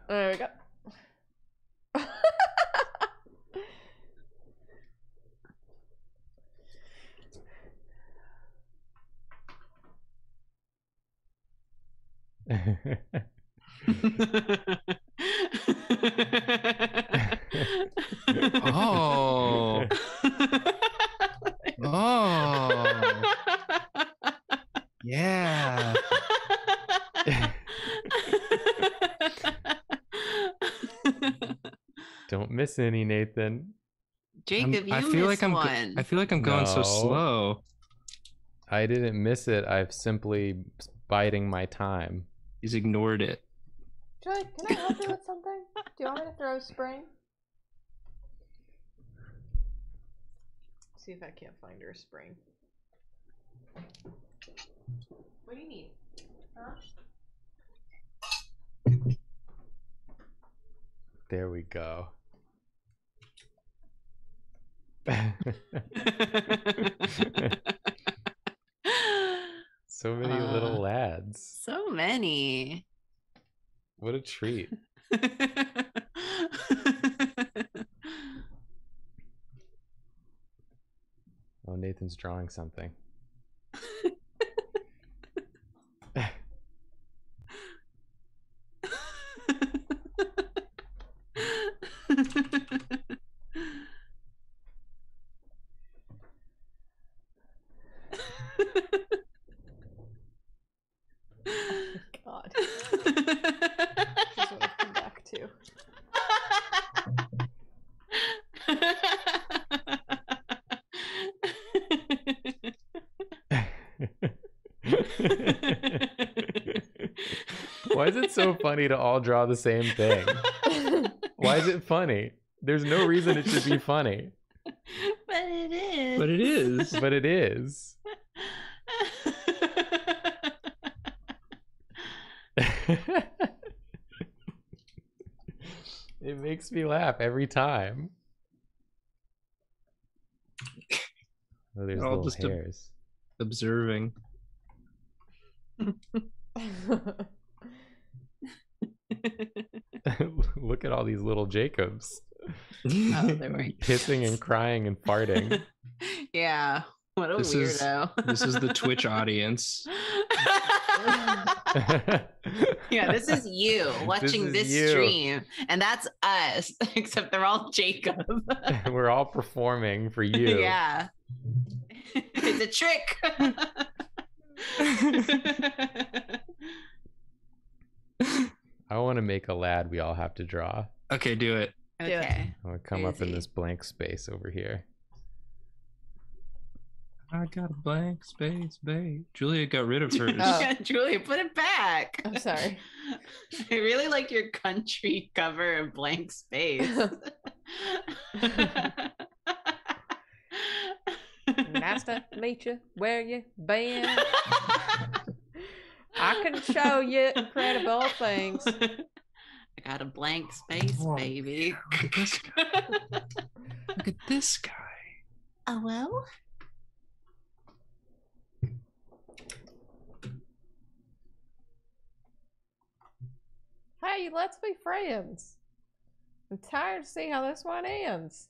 There we go. Oh. Oh. Yeah. Don't miss any, Nathan. Jacob, I'm- you I feel like missed I'm one. I feel like I'm going so slow. I didn't miss it. I've simply biding my time. He's ignored it. Julie, can I help you with something? Do you want me to throw a spring? See if I can't find her a spring. What do you need? Huh? There we go. so many little Uh. lads. so many. What a treat. Oh, Nathan's drawing something. God. This is what I've come back to. Why is it so funny to all draw the same thing? Why is it funny? There's no reason it should be funny, but it is. But it is. but it is. it makes me laugh every time. Oh, there's All little just a- hairs. Observing. Look at all these little Jacobs oh, there we hissing and crying and farting. yeah. What a This is- weirdo. This is the Twitch audience. yeah, this is you watching is this, you. stream, and that's us. Except they're all Jacob. We're all performing for you. yeah, it's a trick. I want to make a lad we all have to draw. Okay, do it. it. okay. I want to come up in this blank space over here. I got a blank space, babe. Julia got rid of hers. Oh. Julia, put it back. I'm sorry. I really like your country cover of blank space. Master to meet you. Where you been? I can show you incredible things. I got a blank space, Whoa. baby. Look at this guy. Look at this guy. Oh well. Hey, let's be friends. I'm tired to see how this one ends.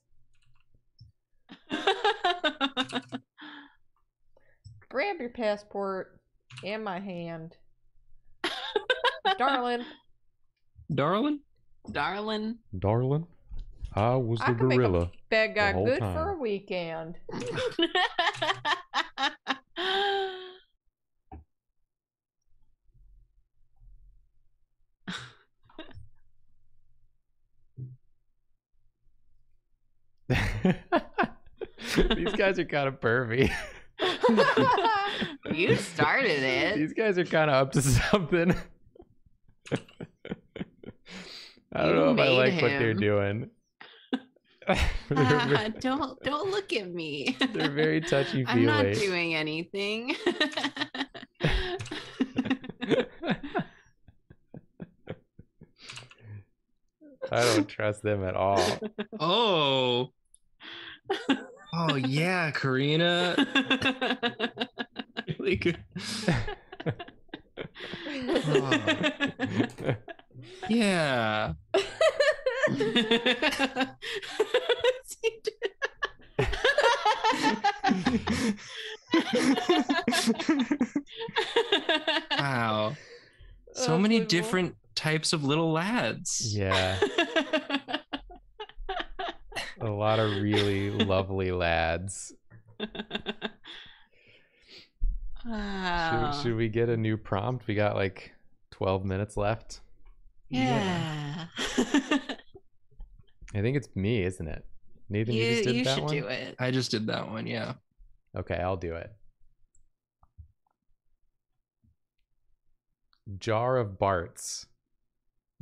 Grab your passport in my hand darling. Darling? Darling. Darling. I was the I gorilla. Make a good time. for a weekend. These guys are kind of pervy. you started it. These guys are kind of up to something. I don't You know if I made like what they're doing. they're, ve- don't don't look at me. they're very touchy I'm not doing anything. I don't trust them at all. Oh. Oh yeah, Karina. Really good. Yeah. Wow. So many Unbelievable. different types of little lads. yeah, a lot of really lovely lads. Wow. Should, ah. should we get a new prompt? We got like 12 minutes left. yeah. I think it's me, isn't it? Nathan, you, you just did you that should one? do it. I just did that one, yeah. Okay, I'll do it. Jar of Barts.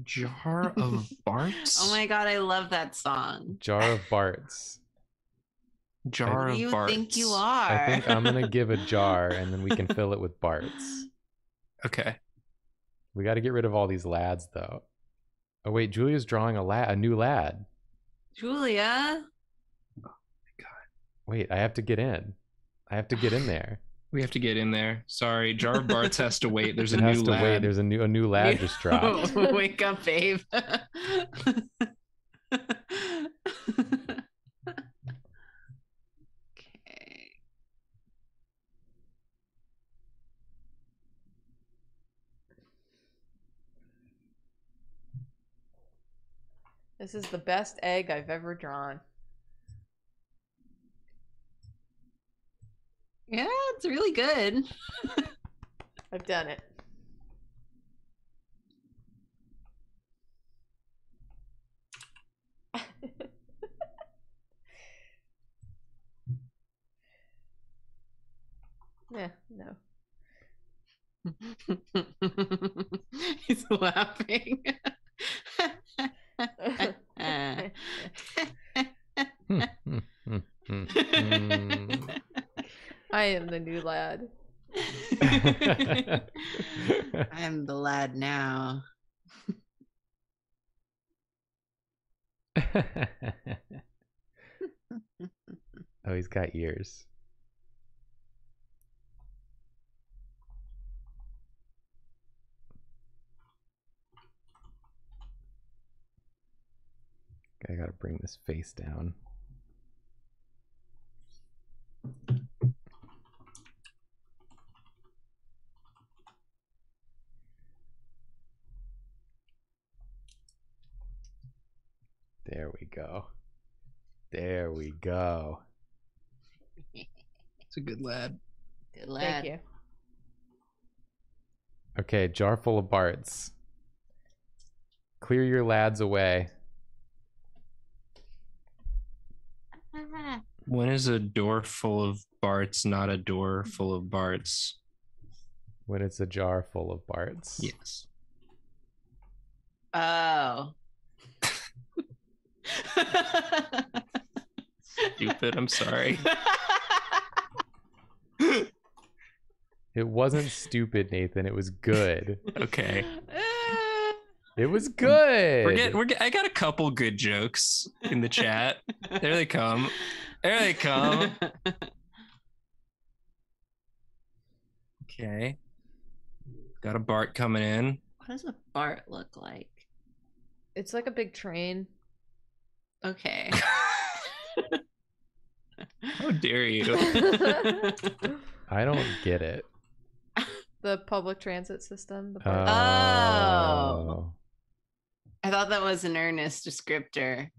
Jar of Barts? Oh my god, I love that song. Jar of Barts. Jar Who of you Barts. think you are? I think I'm gonna give a jar and then we can fill it with Barts. Okay. We got to get rid of all these lads though. Oh wait, Julia's drawing a lad, a new lad. Julia. Oh my god. Wait, I have to get in. I have to get in there. We have to get in there. Sorry, Jar of Barts has to wait. There's a it new has to lad. wait. There's a new a new lad just dropped. Wake up, babe. This is the best egg I've ever drawn. Yeah, it's really good. I've done it. yeah, no. He's laughing. Hmm, hmm, hmm, hmm, hmm. I am the new lad. I'm the lad now. oh, he's got ears. I gotta bring this face down. There we go. There we go. It's a good lad. Good lad. Thank you. Okay, jar full of Barts. Clear your lads away. When is a door full of Barts not a door full of Barts? When it's a jar full of Barts. Yes. Oh. Stupid. I'm sorry. It wasn't stupid, Nathan. It was good. Okay. It was good. We're getting, we're get, I got a couple good jokes in the chat. There they come. There they come. Okay. Got a Bart coming in. What does a Bart look like? It's like a big train. Okay. How dare you? I don't get it. the public transit system. The Oh. Oh. I thought that was an earnest descriptor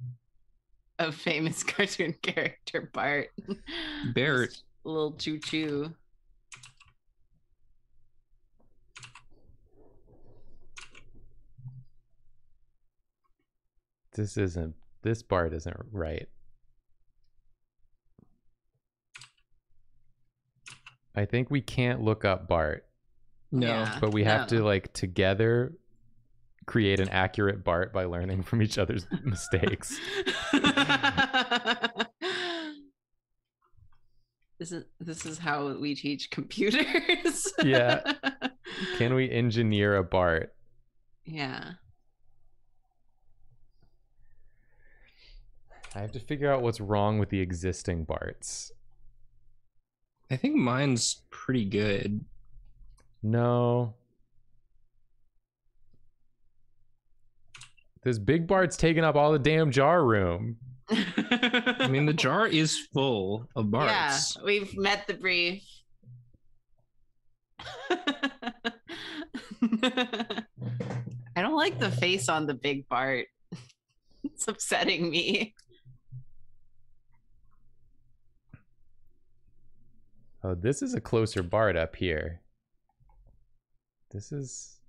of famous cartoon character Bart. Bart. A little choo choo. This isn't. This Bart isn't right. I think we can't look up Bart, No. Yeah. but we have to like together create an accurate Bart by learning from each other's mistakes. this is this is how we teach computers. Yeah. Can we engineer a Bart? yeah. I have to figure out what's wrong with the existing Barts. I think mine's pretty good. No. This big Bart's taking up all the damn jar room. I mean, the jar is full of yeah, we've met the brief. I don't like the face on the big Bart. It's upsetting me. Oh, this is a closer Bart up here. This is.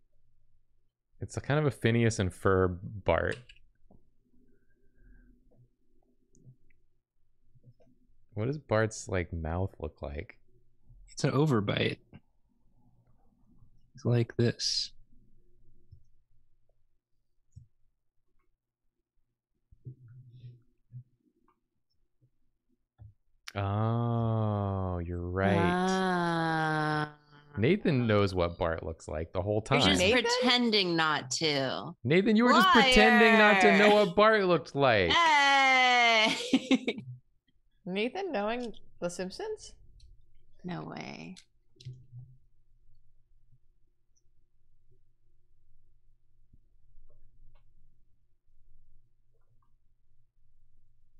It's a kind of a Phineas and Ferb Bart. What does Bart's like mouth look like? It's an overbite. It's like this. Oh, you're right. Ah. Nathan knows what Bart looks like the whole time. You're just Nathan? pretending not to. Nathan, you were just pretending not to know what Bart looked like. Hey! Nathan knowing The Simpsons? no way.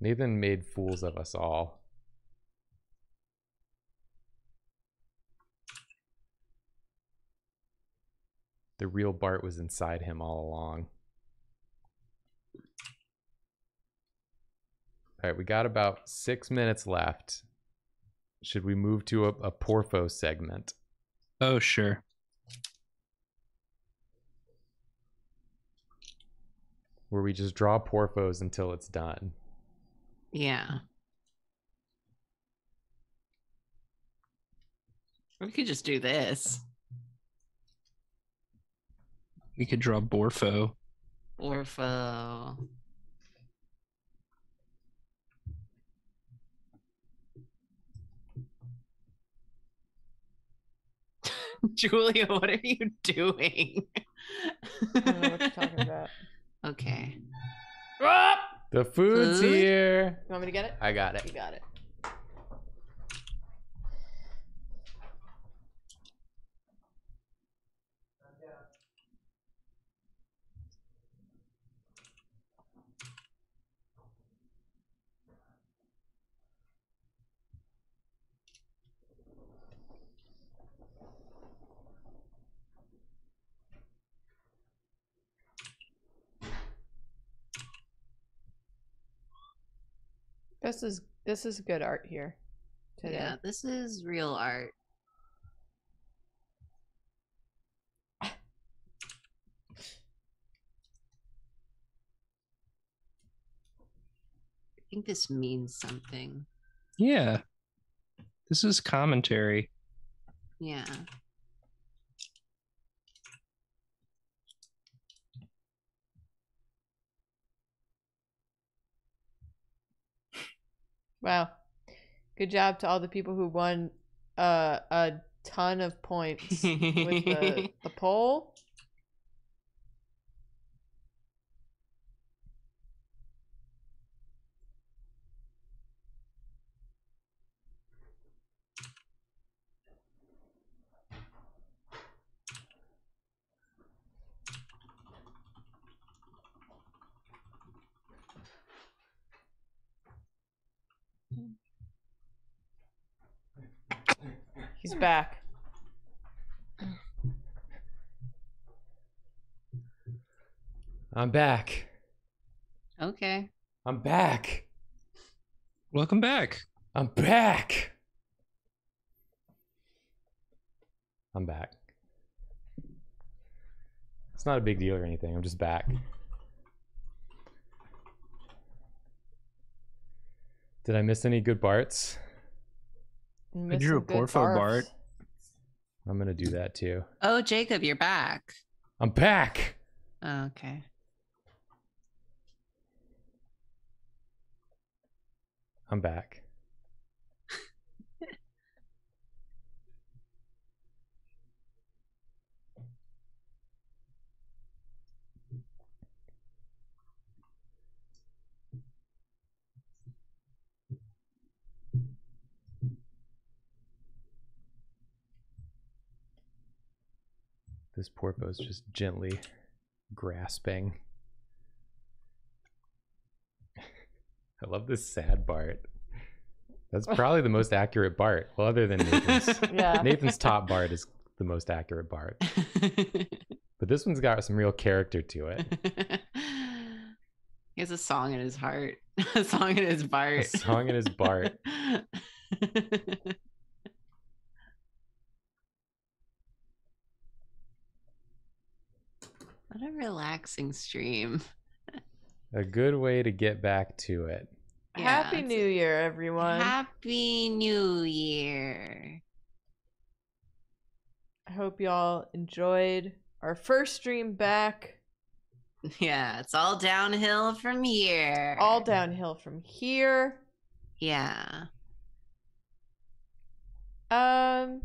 Nathan made fools of us all. The real Bart was inside him all along. All right, we got about six minutes left. Should we move to a, a Porfo segment? Oh, sure. where we just draw Porfos until it's done? Yeah. We could just do this. We could draw Borfo. Borfo. Julia, what are you doing? I don't know what you're talking about. okay. Ah! The food's Food? here. You want me to get it? I got it. You got it. This is this is good art here. Today. Yeah, this is real art. I think this means something. Yeah. This is commentary. Yeah. Wow. Good job to all the people who won uh, a ton of points with the, the poll. Back. I'm back. okay. I'm back. Welcome back. I'm back. I'm back. It's not a big deal or anything. I'm just back. Did I miss any good Barts? Miss drew a good Porfo barfs. Bart. I'm gonna do that too. Oh, Jacob, you're back. I'm back. Oh, okay. I'm back. This porpoise just gently grasping. I love this sad Bart. That's probably the most accurate Bart. Well, other than Nathan's. Yeah. Nathan's top Bart is the most accurate Bart. But this one's got some real character to it. he has a song in his heart. a song in his Bart. A song in his Bart. What a relaxing stream. A good way to get back to it. Yeah, Happy New Year, everyone. Happy New Year. I hope y'all enjoyed our first stream back. Yeah, it's all downhill from here. All downhill from here. Yeah. Um,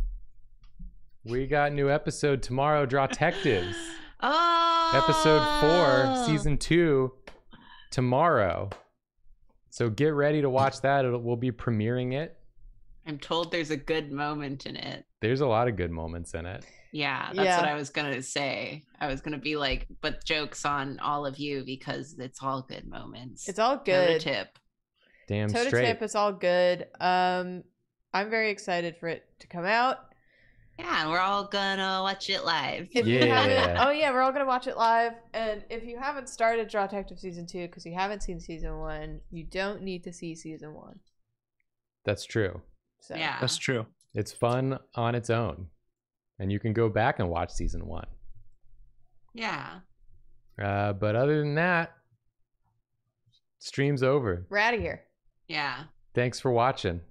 We got new episode tomorrow, Draw Detectives. Oh. Episode four, season two, tomorrow. So get ready to watch that. It'll, we'll be premiering it. I'm told there's a good moment in it. There's a lot of good moments in it. Yeah, that's Yeah. what I was gonna say. I was gonna be like, but jokes on all of you because it's all good moments. it's all Toe to good. tip. Damn Toe to straight. tip, it's all good. Um, I'm very excited for it to come out. Yeah, and we're all gonna watch it live. If Yeah. oh yeah, we're all gonna watch it live. And if you haven't started Draw Detective season two because you haven't seen season one, you don't need to see season one. That's true. So Yeah. That's true. It's fun on its own. And you can go back and watch season one. Yeah. Uh, but other than that, stream's over. we're out of here. Yeah. Thanks for watching.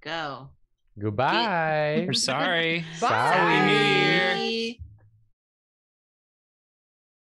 Go. Goodbye. We're sorry. Bye. Happy New Year. Bye.